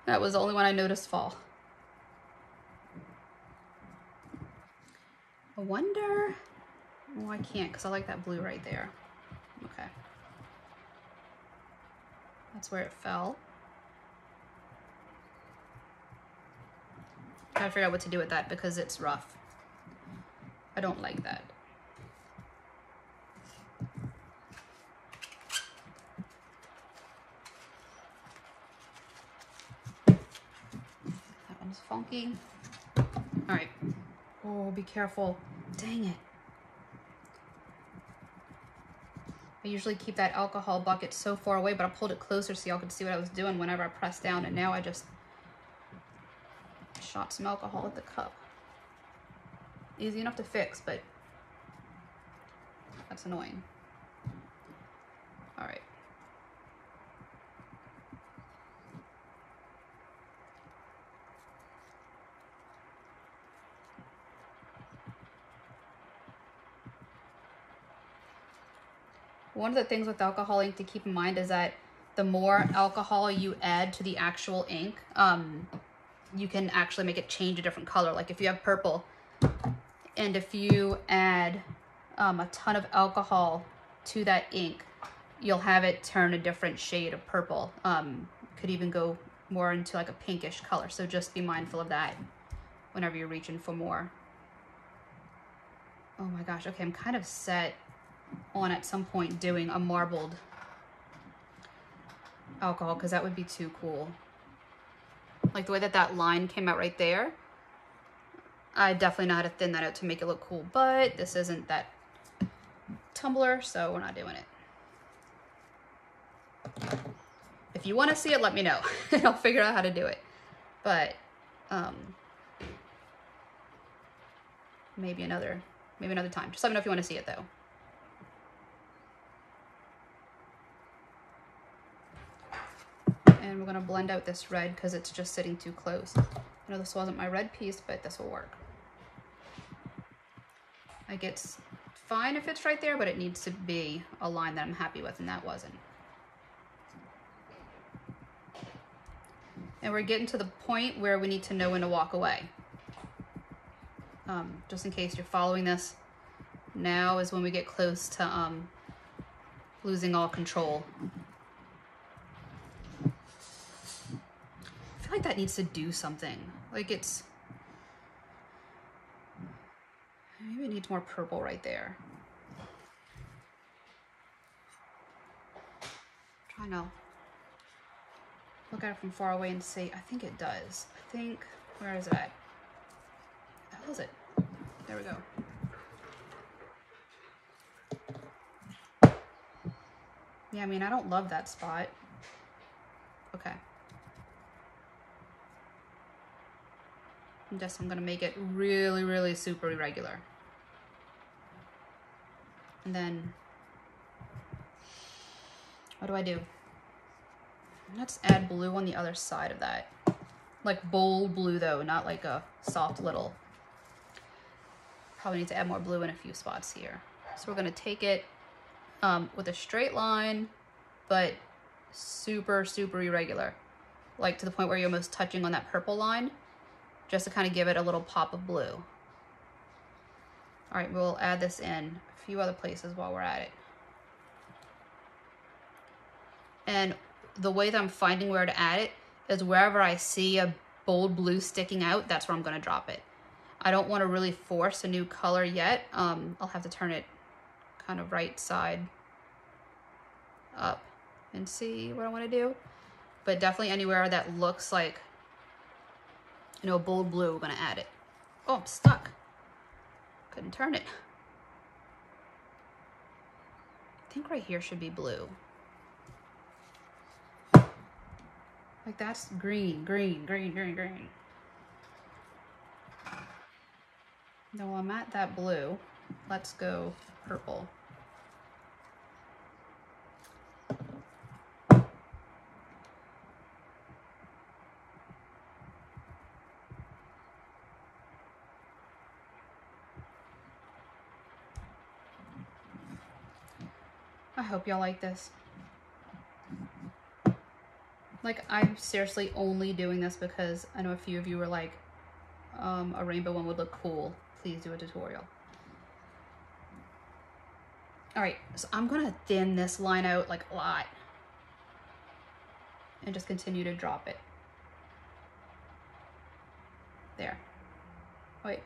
That was the only one I noticed fall. I wonder, oh I can't because I like that blue right there. Okay. That's where it fell. Gotta figure out what to do with that because it's rough. I don't like. That one's funky. All right. Oh, be careful. Dang it. I usually keep that alcohol bucket so far away, but I pulled it closer so y'all could see what I was doing whenever I pressed down, and now I just shot some alcohol at the cup. Easy enough to fix, but that's annoying. All right. One of the things with alcohol ink to keep in mind is that the more alcohol you add to the actual ink, um, you can actually make it change a different color. Like if you have purple, and if you add um, a ton of alcohol to that ink, you'll have it turn a different shade of purple. Um, could even go more into like a pinkish color. So just be mindful of that whenever you're reaching for more. Oh my gosh, okay, I'm kind of set on at some point doing a marbled alcohol because that would be too cool. Like the way that that line came out right there, I definitely know how to thin that out to make it look cool, but this isn't that tumbler, so we're not doing it. If you want to see it, let me know. And I'll figure out how to do it. But um, maybe another, maybe another time. Just let me know if you want to see it though. And we're gonna blend out this red because it's just sitting too close. I know this wasn't my red piece, but this will work. Like it's fine if it's right there, but it needs to be a line that I'm happy with, and that wasn't. And we're getting to the point where we need to know when to walk away. Um, just in case you're following this, now is when we get close to um, losing all control. Feel like that needs to do something. Like it's, maybe it needs more purple right there. Trying to look at it from far away and see. I think it does. I think, where is it? How is it? There we go. Yeah, I mean, I don't love that spot. Okay. I guess I'm gonna make it really, really super irregular. And then, what do I do? Let's add blue on the other side of that. Like bold blue though, not like a soft little. Probably need to add more blue in a few spots here. So we're gonna take it um, with a straight line, but super, super irregular. Like to the point where you're almost touching on that purple line, just to kind of give it a little pop of blue. All right, we'll add this in a few other places while we're at it. And the way that I'm finding where to add it is wherever I see a bold blue sticking out, that's where I'm gonna drop it. I don't wanna really force a new color yet. Um, I'll have to turn it kind of right side up and see what I wanna do. But definitely anywhere that looks like, you know, bold blue, we're gonna add it. Oh, I'm stuck. Couldn't turn it. I think right here should be blue. Like that's green, green, green, green, green. Now while I'm at that blue, let's go purple. Hope y'all like this. Like, I'm seriously only doing this because I know a few of you were like, um, a rainbow one would look cool. Please do a tutorial. All right, so I'm gonna thin this line out like a lot and just continue to drop it. There. Wait.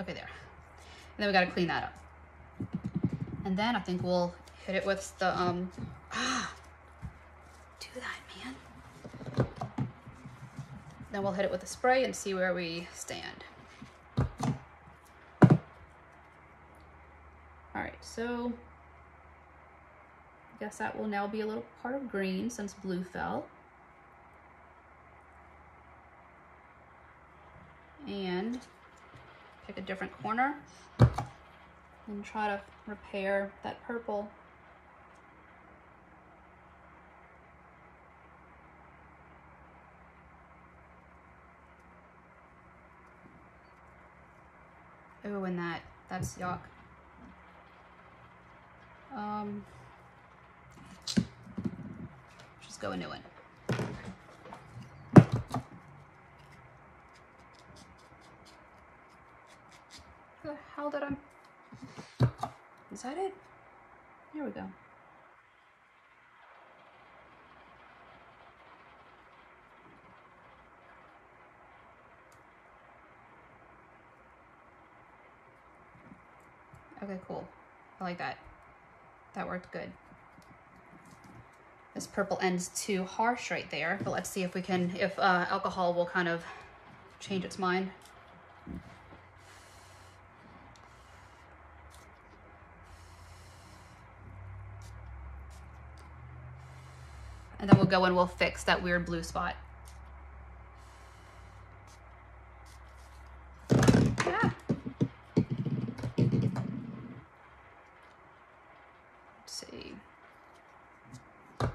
Okay, there. And then we gotta clean that up. And then I think we'll hit it with the, um, ah, do that, man. Then we'll hit it with a spray and see where we stand. All right, so I guess that will now be a little part of green since blue fell. And pick a different corner and try to repair that purple Oh, and that, that's yuck. Um, just go a new one. The hell did I? Is that it? Here we go. Okay, cool. I like that. That worked good. This purple end's too harsh right there, but let's see if we can, if uh, alcohol will kind of change its mind. And then we'll go and we'll fix that weird blue spot. Let's see. All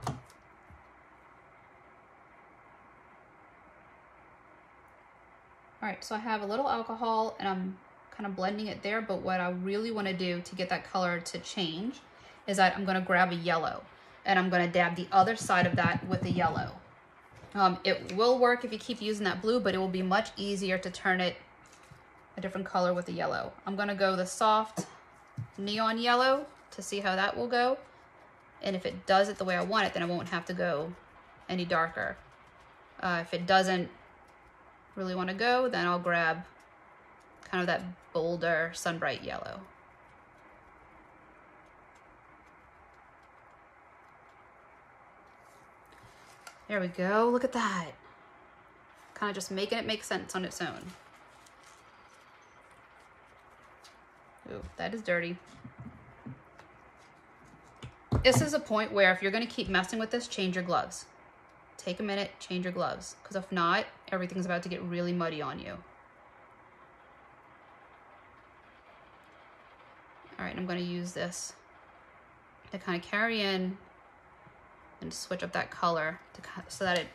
right, so I have a little alcohol and I'm kind of blending it there, but what I really wanna do to get that color to change is that I'm gonna grab a yellow and I'm gonna dab the other side of that with the yellow. Um, it will work if you keep using that blue, but it will be much easier to turn it a different color with the yellow. I'm gonna go the soft neon yellow to see how that will go. And if it does it the way I want it, then I won't have to go any darker. Uh, if it doesn't really want to go, then I'll grab kind of that bolder sunbright yellow. There we go, look at that. Kind of just making it make sense on its own. Ooh, that is dirty. This is a point where if you're gonna keep messing with this, change your gloves. Take a minute, change your gloves. Because if not, everything's about to get really muddy on you. All right, I'm gonna use this to kind of carry in and switch up that color to, so that it,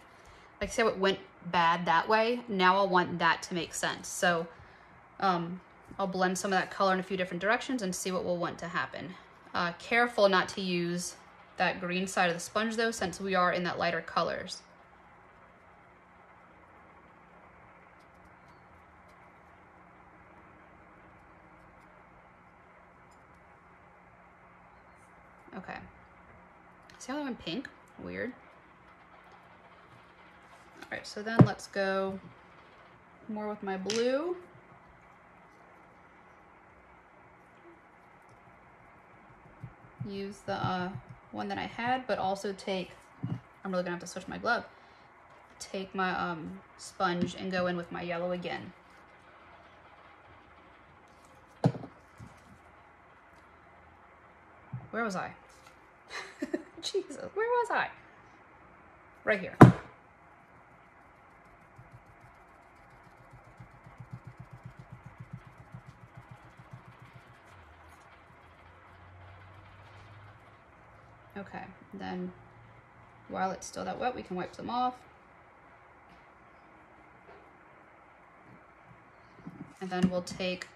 like say it went bad that way, now I'll want that to make sense. So um, I'll blend some of that color in a few different directions and see what we'll want to happen. Uh, careful not to use that green side of the sponge though, since we are in that lighter colors. Okay. How I went pink? Weird. All right, so then let's go more with my blue. Use the uh, one that I had, but also take, I'm really gonna have to switch my glove. Take my um, sponge and go in with my yellow again. Where was I? Jesus, where was I? Right here. Okay, then while it's still that wet, we can wipe them off. And then we'll take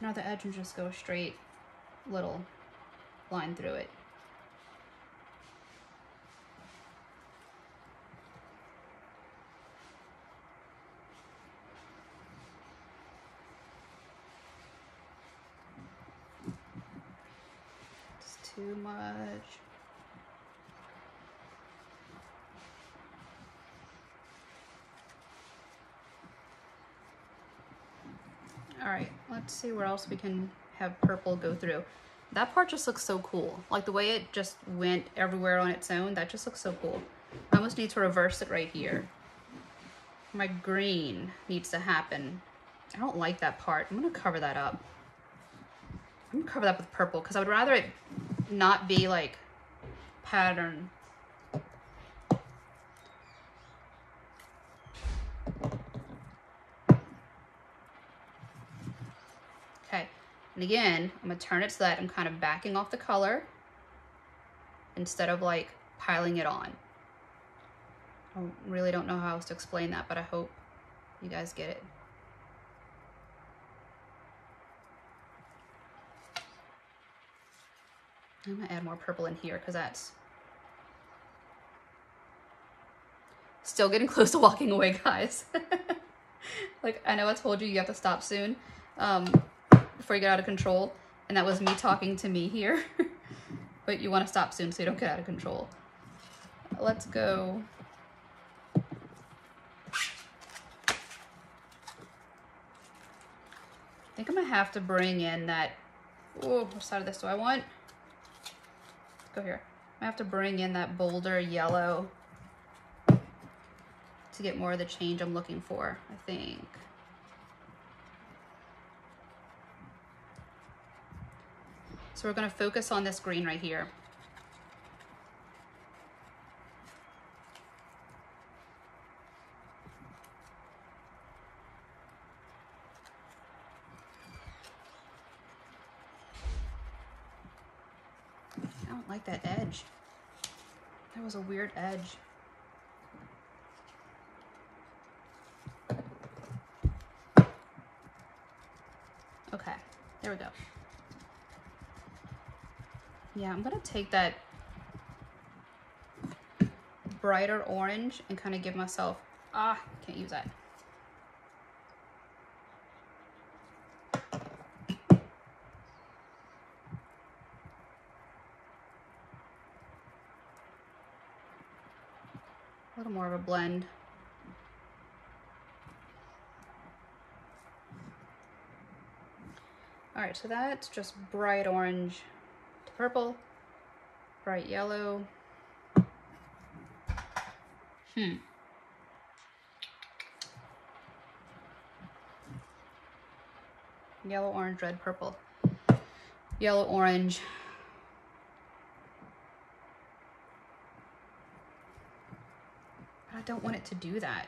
another edge and just go straight little line through it. It's too much. All right, let's see where else we can have purple go through. That part just looks so cool. Like the way it just went everywhere on its own, that just looks so cool. I almost need to reverse it right here. My green needs to happen. I don't like that part. I'm gonna cover that up. I'm gonna cover that with purple because I would rather it not be like pattern And again, I'm gonna turn it so that I'm kind of backing off the color instead of like piling it on. I really don't know how else to explain that, but I hope you guys get it. I'm gonna add more purple in here because that's still getting close to walking away, guys. like, I know I told you you have to stop soon. Um, before you get out of control. And that was me talking to me here. but you want to stop soon so you don't get out of control. Let's go. I think I'm gonna have to bring in that, oh, which side of this do I want? Let's go here. I have to bring in that bolder yellow to get more of the change I'm looking for, I think. So we're gonna focus on this green right here. I don't like that edge. That was a weird edge. Yeah, I'm gonna take that brighter orange and kind of give myself, ah, can't use that. A little more of a blend. All right, so that's just bright orange purple, bright yellow. Hmm. Yellow, orange, red, purple. Yellow, orange. But I don't want it to do that.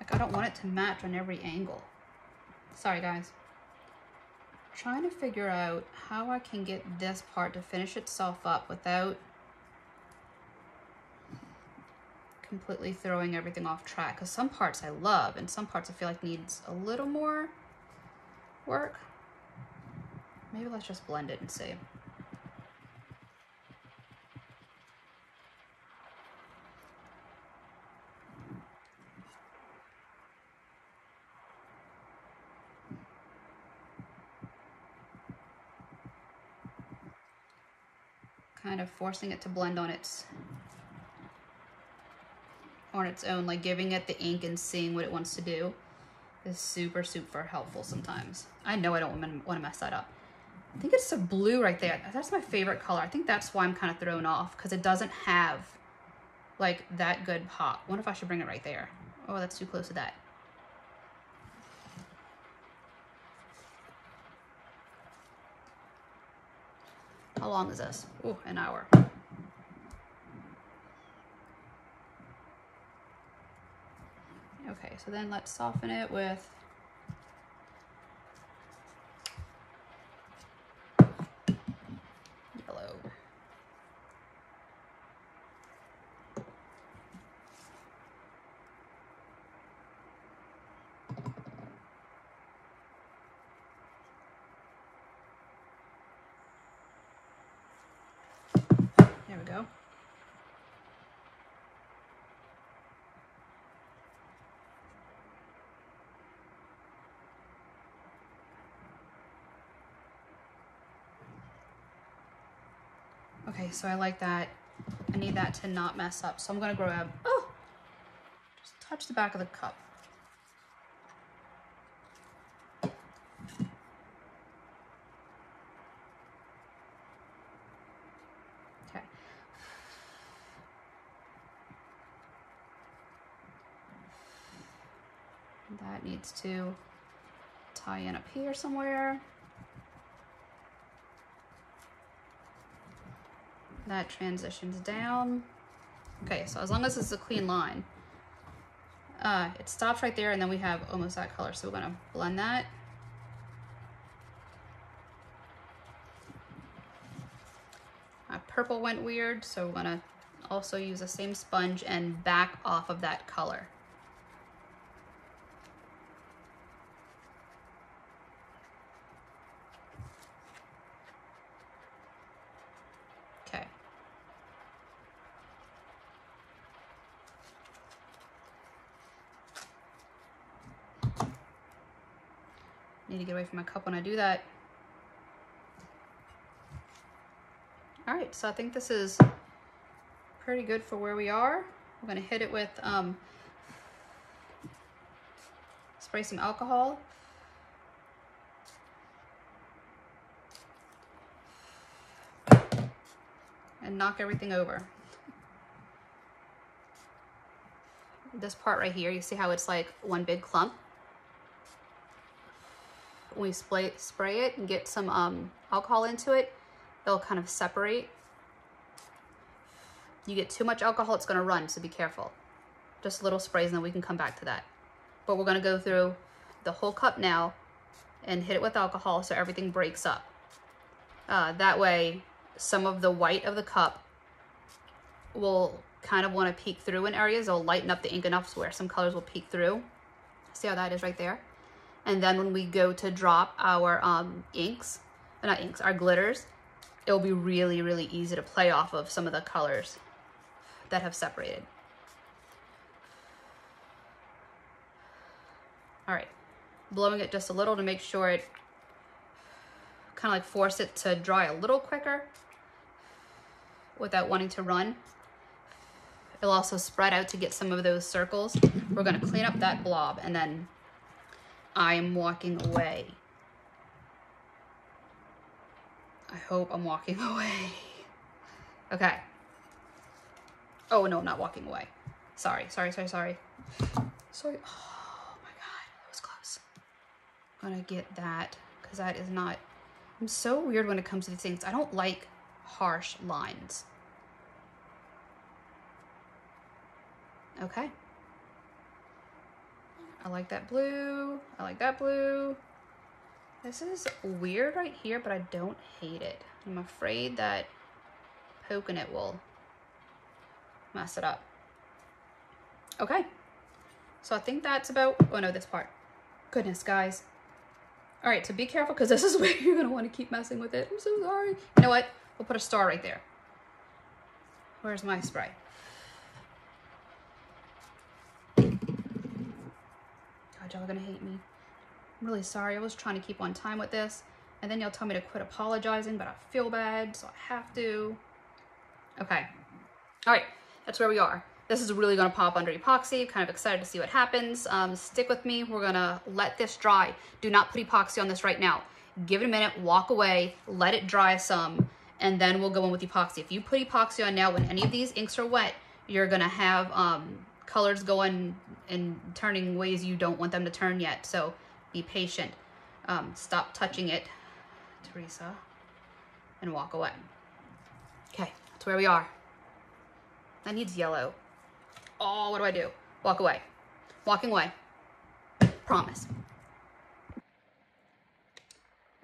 Like, I don't want it to match on every angle. Sorry, guys trying to figure out how I can get this part to finish itself up without completely throwing everything off track because some parts I love and some parts I feel like needs a little more work. Maybe let's just blend it and see. Kind of forcing it to blend on its on its own, like giving it the ink and seeing what it wants to do is super, super helpful sometimes. I know I don't want to mess that up. I think it's a blue right there. That's my favorite color. I think that's why I'm kind of thrown off because it doesn't have like that good pop. I wonder if I should bring it right there. Oh, that's too close to that. How long is this? Oh, an hour. Okay, so then let's soften it with go. Okay, so I like that. I need that to not mess up. So I'm gonna grab, oh, just touch the back of the cup. Okay. That needs to tie in up here somewhere. That transitions down. Okay, so as long as it's a clean line, uh, it stops right there and then we have almost that color. So we're gonna blend that. My purple went weird, so we're gonna also use the same sponge and back off of that color. Need to get away from my cup when I do that. All right, so I think this is pretty good for where we are. I'm gonna hit it with, um, spray some alcohol. And knock everything over. This part right here, you see how it's like one big clump? When we spray, spray it and get some um, alcohol into it, they'll kind of separate. You get too much alcohol, it's gonna run, so be careful. Just little sprays and then we can come back to that. But we're gonna go through the whole cup now and hit it with alcohol so everything breaks up. Uh, that way, some of the white of the cup will kind of want to peek through in areas. It'll lighten up the ink enough where some colors will peek through. See how that is right there? And then when we go to drop our um, inks, uh, not inks, our glitters, it'll be really, really easy to play off of some of the colors that have separated. All right, blowing it just a little to make sure it kind of like force it to dry a little quicker without wanting to run. It'll also spread out to get some of those circles. We're gonna clean up that blob and then I'm walking away. I hope I'm walking away. Okay. Oh no, I'm not walking away. Sorry, sorry, sorry, sorry. Sorry. Oh my god, that was close. I'm gonna get that because that is not. I'm so weird when it comes to these things. I don't like harsh lines. Okay. I like that blue. I like that blue. This is weird right here, but I don't hate it. I'm afraid that poking it will mess it up. Okay. So I think that's about, oh no, this part. Goodness, guys. All right, so be careful because this is where you're gonna wanna keep messing with it. I'm so sorry. You know what? We'll put a star right there. Where's my spray? Y'all are gonna hate me. I'm really sorry. I was trying to keep on time with this. And then y'all tell me to quit apologizing, but I feel bad, so I have to. Okay. All right, that's where we are. This is really gonna pop under epoxy. Kind of excited to see what happens. Um, stick with me. We're gonna let this dry. Do not put epoxy on this right now. Give it a minute, walk away, let it dry some, and then we'll go in with epoxy. If you put epoxy on now when any of these inks are wet, you're gonna have um, colors going and turning ways you don't want them to turn yet. So be patient. Um, stop touching it, Teresa, and walk away. Okay, that's where we are. That needs yellow. Oh, what do I do? Walk away. Walking away. Promise.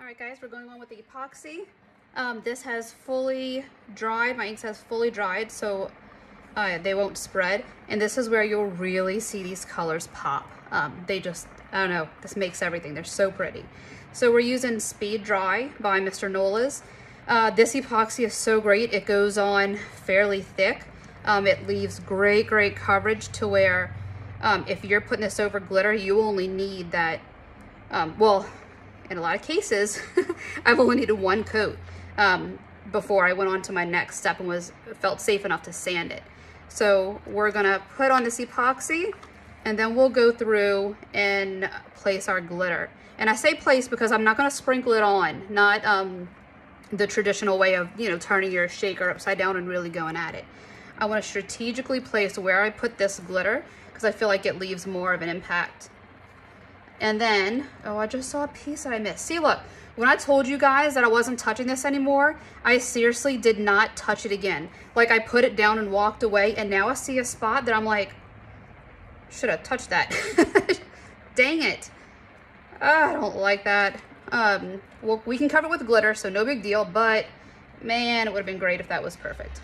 All right, guys, we're going on with the epoxy. Um, this has fully dried. My inks has fully dried, so uh, they won't spread. And this is where you'll really see these colors pop. Um, they just, I don't know, this makes everything. They're so pretty. So we're using Speed Dry by Mr. Nola's. Uh, this epoxy is so great. It goes on fairly thick. Um, it leaves great, great coverage to where um, if you're putting this over glitter, you only need that, um, well, in a lot of cases, I've only needed one coat um, before I went on to my next step and was felt safe enough to sand it. So we're gonna put on this epoxy and then we'll go through and place our glitter. And I say place because I'm not gonna sprinkle it on, not um, the traditional way of, you know, turning your shaker upside down and really going at it. I wanna strategically place where I put this glitter because I feel like it leaves more of an impact. And then, oh, I just saw a piece that I missed. See, look, when I told you guys that I wasn't touching this anymore, I seriously did not touch it again. Like I put it down and walked away and now I see a spot that I'm like, should have touched that. Dang it. I don't like that. Um, well, we can cover it with glitter, so no big deal, but man, it would have been great if that was perfect.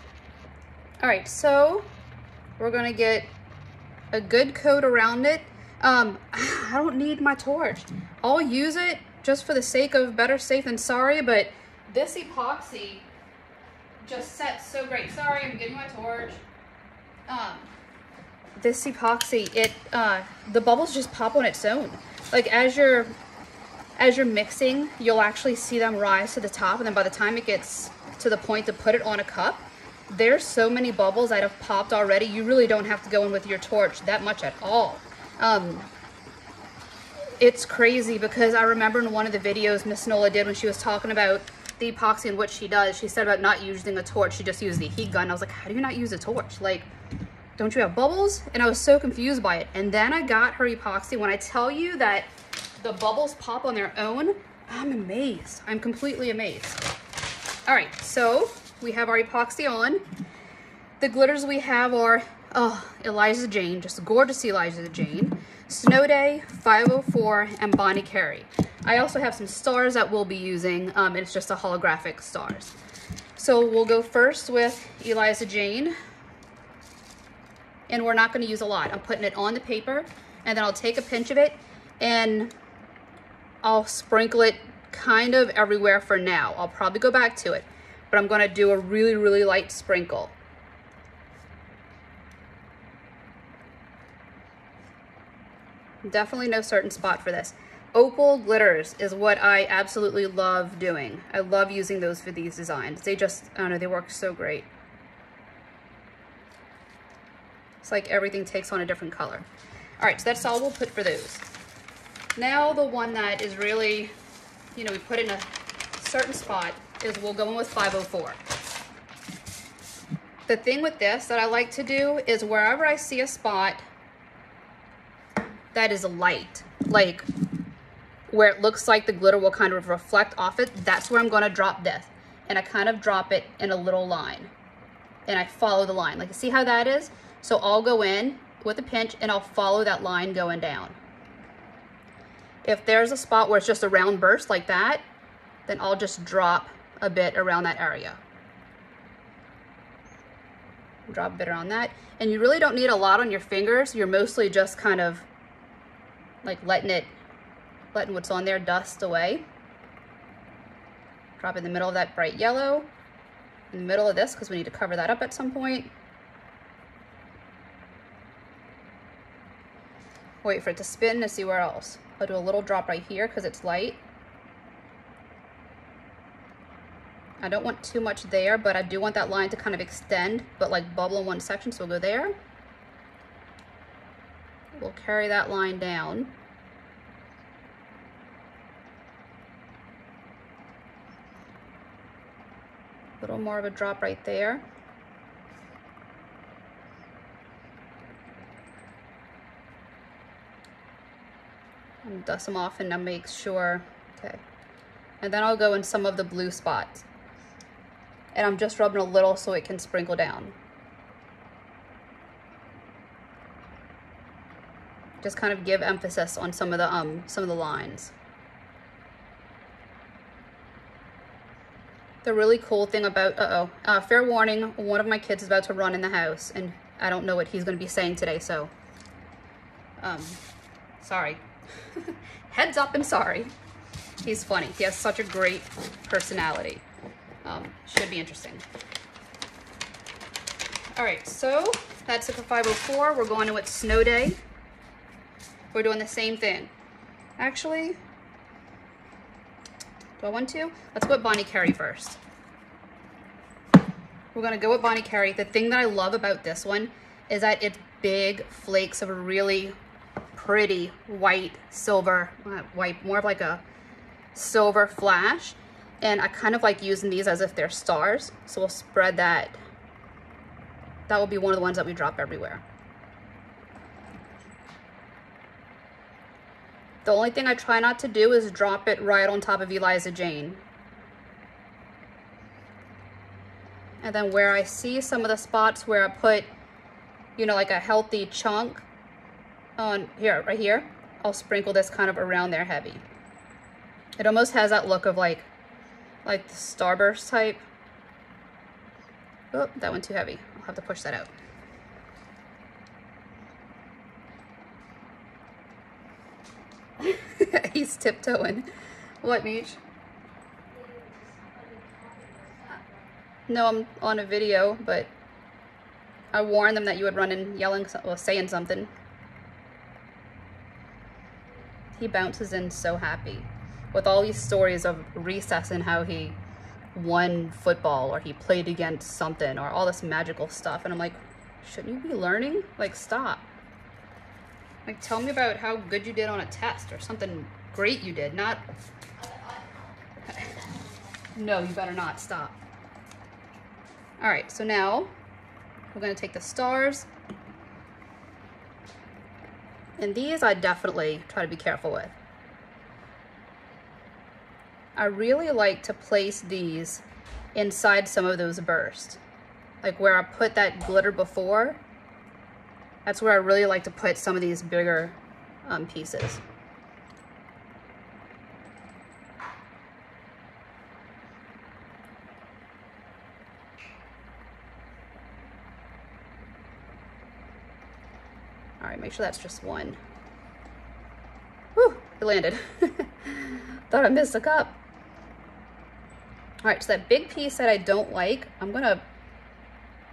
All right, so we're gonna get a good coat around it. Um, I don't need my torch. I'll use it just for the sake of better safe than sorry, but this epoxy just sets so great. Sorry, I'm getting my torch. Um, this epoxy, it uh, the bubbles just pop on its own. Like as you're as you're mixing, you'll actually see them rise to the top, and then by the time it gets to the point to put it on a cup, there's so many bubbles that have popped already. You really don't have to go in with your torch that much at all. Um, it's crazy because I remember in one of the videos Miss Nola did when she was talking about the epoxy and what she does, she said about not using a torch, she just used the heat gun. I was like, how do you not use a torch? Like, don't you have bubbles? And I was so confused by it. And then I got her epoxy. When I tell you that the bubbles pop on their own, I'm amazed. I'm completely amazed. All right, so we have our epoxy on. The glitters we have are, oh, Eliza Jane, just gorgeous Eliza Jane. Sneaux Day, 504, and Bonnet Carrie. I also have some stars that we'll be using. Um, it's just a holographic stars. So we'll go first with Eliza Jane. And we're not gonna use a lot. I'm putting it on the paper and then I'll take a pinch of it and I'll sprinkle it kind of everywhere for now. I'll probably go back to it, but I'm gonna do a really, really light sprinkle. Definitely no certain spot for this. Opal glitters is what I absolutely love doing. I love using those for these designs. They just, I don't know, they work so great. It's like everything takes on a different color. All right, so that's all we'll put for those. Now the one that is really, you know, we put in a certain spot is we'll go in with 504. The thing with this that I like to do is wherever I see a spot that is a light, like where it looks like the glitter will kind of reflect off it, that's where I'm gonna drop this. And I kind of drop it in a little line. And I follow the line. Like, see how that is? So I'll go in with a pinch and I'll follow that line going down. If there's a spot where it's just a round burst like that, then I'll just drop a bit around that area. Drop a bit around that. And you really don't need a lot on your fingers. You're mostly just kind of like letting it, letting what's on there dust away. Drop in the middle of that bright yellow, in the middle of this, because we need to cover that up at some point. Wait for it to spin to see where else. I'll do a little drop right here because it's light. I don't want too much there, but I do want that line to kind of extend, but like bubble in one section, so we'll go there. We'll carry that line down. A little more of a drop right there. and dust them off and then make sure, okay. And then I'll go in some of the blue spots. And I'm just rubbing a little so it can sprinkle down. Just kind of give emphasis on some of the um some of the lines. The really cool thing about, uh-oh, uh, fair warning, one of my kids is about to run in the house and I don't know what he's gonna be saying today, so, um, sorry. Heads up and sorry. He's funny. He has such a great personality. Um, should be interesting. All right, so that's it for 504. We're going to with Sneaux Day. We're doing the same thing. Actually, do I want to? Let's go with Bonnet Carrie first. We're gonna go with Bonnet Carrie. The thing that I love about this one is that it's big flakes of really pretty white, silver, uh, white, more of like a silver flash. And I kind of like using these as if they're stars. So we'll spread that. That will be one of the ones that we drop everywhere. The only thing I try not to do is drop it right on top of Eliza Jane. And then where I see some of the spots where I put, you know, like a healthy chunk, on here, right here, I'll sprinkle this kind of around there heavy. It almost has that look of like, like the starburst type. Oh, that one too heavy. I'll have to push that out. He's tiptoeing. What, Meech? No, I'm on a video, but I warned them that you would run in yelling, well, saying something. he bounces in so happy with all these stories of recess and how he won football or he played against something or all this magical stuff. And I'm like, shouldn't you be learning? Like, stop. Like, tell me about how good you did on a test or something great you did, not... no, you better not. Stop. All right, so now we're going to take the stars and these I definitely try to be careful with. I really like to place these inside some of those bursts. Like where I put that glitter before, that's where I really like to put some of these bigger um, pieces. All right, make sure that's just one. Whew, it landed. Thought I missed a cup. All right, so that big piece that I don't like, I'm gonna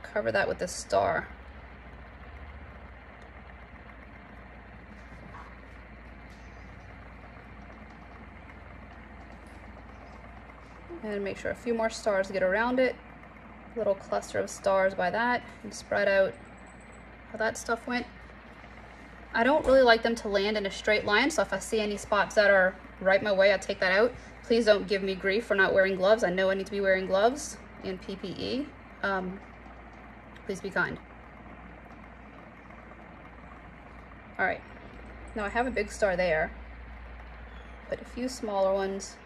cover that with this star. And make sure a few more stars get around it. Little cluster of stars by that and spread out how that stuff went. I don't really like them to land in a straight line, so if I see any spots that are right my way, I take that out. Please don't give me grief for not wearing gloves. I know I need to be wearing gloves and PPE. Um, please be kind. All right, now I have a big star there, but a few smaller ones.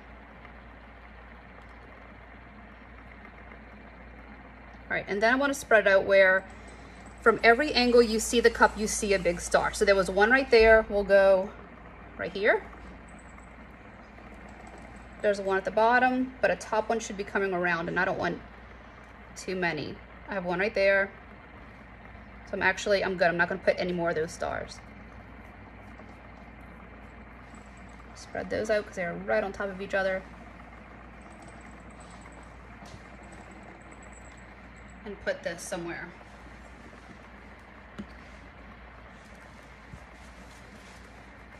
All right, and then I wanna spread out where from every angle you see the cup, you see a big star. So there was one right there. We'll go right here. There's one at the bottom, but a top one should be coming around and I don't want too many. I have one right there. So I'm actually, I'm good. I'm not gonna put any more of those stars. Spread those out because they're right on top of each other. And put this somewhere.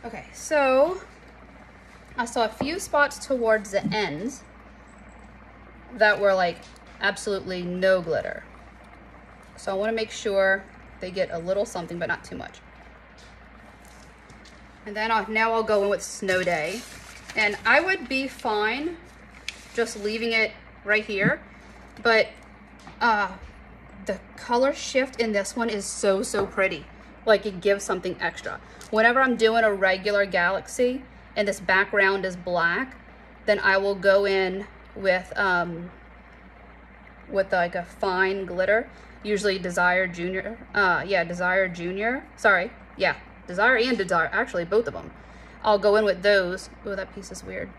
Okay, so I saw a few spots towards the ends that were like absolutely no glitter. So I wanna make sure they get a little something, but not too much. And then I'll, now I'll go in with Sneaux Day. And I would be fine just leaving it right here, but uh, the color shift in this one is so, so pretty. Like it gives something extra. Whenever I'm doing a regular galaxy and this background is black, then I will go in with um, with like a fine glitter, usually Desire Junior. Uh, yeah, Desire Junior. Sorry, yeah, Desire and Desire, actually both of them. I'll go in with those. Oh, that piece is weird.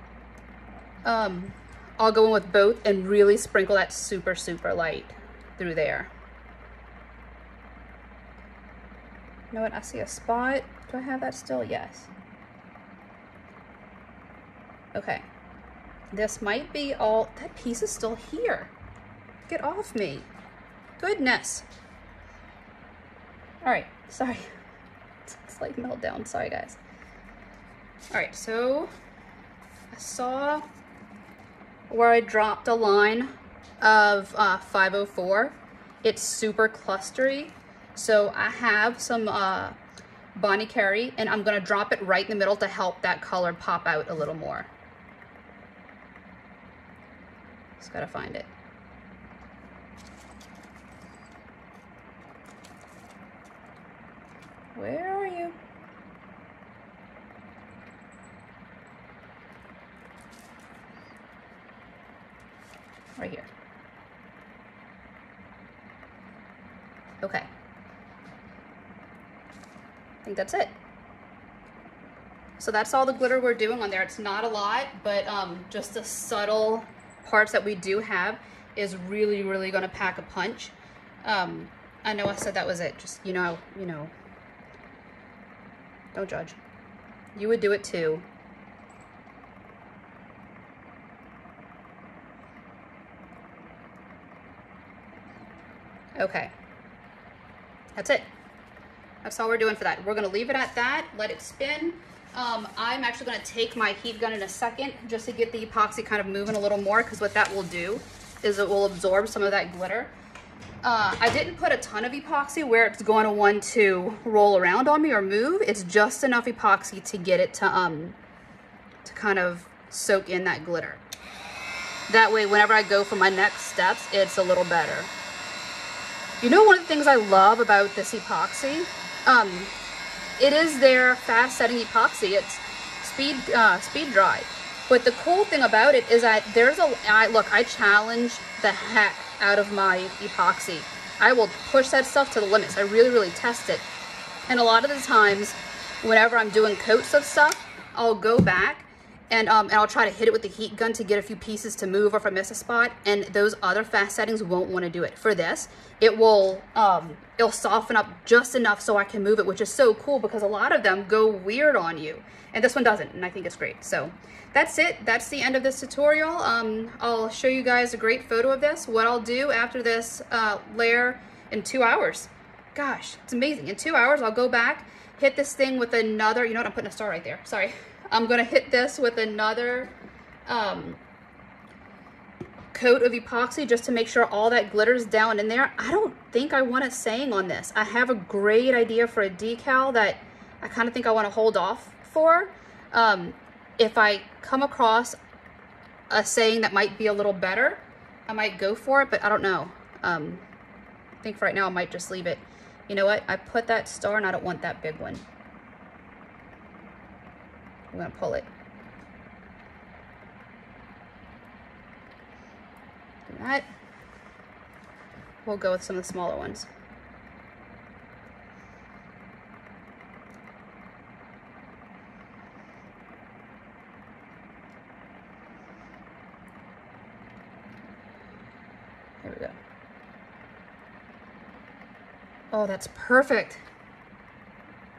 Um, I'll go in with both and really sprinkle that super, super light through there. You know what? I see a spot. Do I have that still? Yes. Okay. This might be all... That piece is still here. Get off me. Goodness. All right. Sorry. It's like meltdown. Sorry, guys. All right. So I saw where I dropped a line of uh, 504. It's super clustery. So I have some uh, Bonnet Carrie and I'm gonna drop it right in the middle to help that color pop out a little more. Just gotta find it. Where are you? Right here. Okay I think that's it. So that's all the glitter we're doing on there. It's not a lot, but um, just the subtle parts that we do have is really, really gonna pack a punch. Um, I know I said that was it, just, you know, you know, don't judge. You would do it too. Okay. That's it. That's all we're doing for that. We're gonna leave it at that, let it spin. Um, I'm actually gonna take my heat gun in a second just to get the epoxy kind of moving a little more because what that will do is it will absorb some of that glitter. Uh, I didn't put a ton of epoxy where it's going to want to roll around on me or move. It's just enough epoxy to get it to, um, to kind of soak in that glitter. That way, whenever I go for my next steps, it's a little better. You know one of the things I love about this epoxy um, it is their fast setting epoxy. It's speed uh, speed dry. But the cool thing about it is that there's a I, look. I challenge the heck out of my epoxy. I will push that stuff to the limits. I really really test it. And a lot of the times, whenever I'm doing coats of stuff, I'll go back and, um, and I'll try to hit it with the heat gun to get a few pieces to move or if I miss a spot. And those other fast settings won't want to do it. For this, it will, um, it'll soften up just enough so I can move it, which is so cool because a lot of them go weird on you. And this one doesn't, and I think it's great. So that's it. That's the end of this tutorial. Um, I'll show you guys a great photo of this. What I'll do after this uh, layer in two hours. Gosh, it's amazing. In two hours, I'll go back, hit this thing with another, you know what, I'm putting a star right there. Sorry. I'm going to hit this with another um, coat of epoxy just to make sure all that glitters down in there. I don't think I want a saying on this. I have a great idea for a decal that I kind of think I want to hold off for. Um, if I come across a saying that might be a little better, I might go for it, but I don't know. Um, I think for right now I might just leave it. You know what? I put that star and I don't want that big one. I'm going to pull it. Do that. We'll go with some of the smaller ones. Here we go. Oh, that's perfect.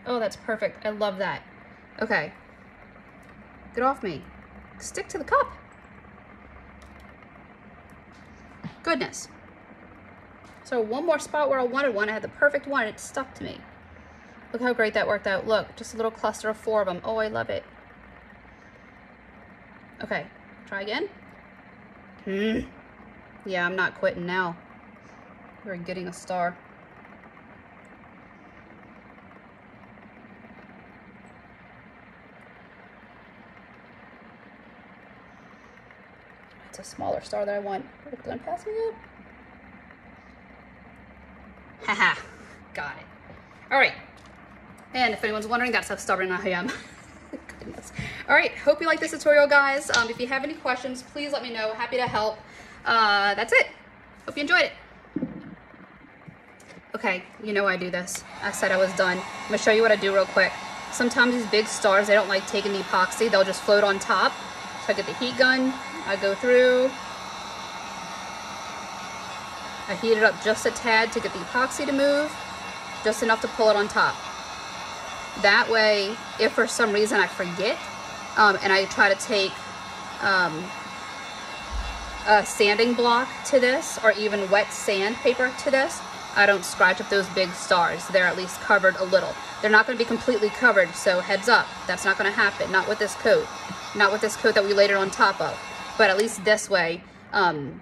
Oh, that's perfect. I love that. Okay, Get off me. Stick to the cup. Goodness. So one more spot where I wanted one. I had the perfect one. It stuck to me. Look how great that worked out. Look, just a little cluster of four of them. Oh, I love it. Okay, try again. Hmm. Yeah, I'm not quitting now. We're getting a star. It's a smaller star that I want. Is it pass me up? Haha, got it. All right. And if anyone's wondering, that's how stubborn I am. Goodness. All right, hope you like this tutorial, guys. Um, if you have any questions, please let me know. Happy to help. Uh, that's it. Hope you enjoyed it. Okay, you know I do this. I said I was done. I'm gonna show you what I do real quick. Sometimes these big stars, they don't like taking the epoxy. They'll just float on top. So I get the heat gun, I go through, I heat it up just a tad to get the epoxy to move, just enough to pull it on top. That way, if for some reason I forget, um, and I try to take um, a sanding block to this, or even wet sandpaper to this, I don't scratch up those big stars. They're at least covered a little. They're not going to be completely covered, so heads up. That's not going to happen. Not with this coat. Not with this coat that we laid it on top of but at least this way, um,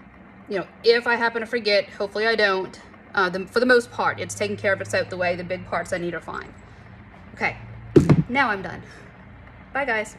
you know, if I happen to forget, hopefully I don't, uh, the, for the most part, it's taken care of, it's out the way, the big parts I need are fine. Okay, now I'm done. Bye guys.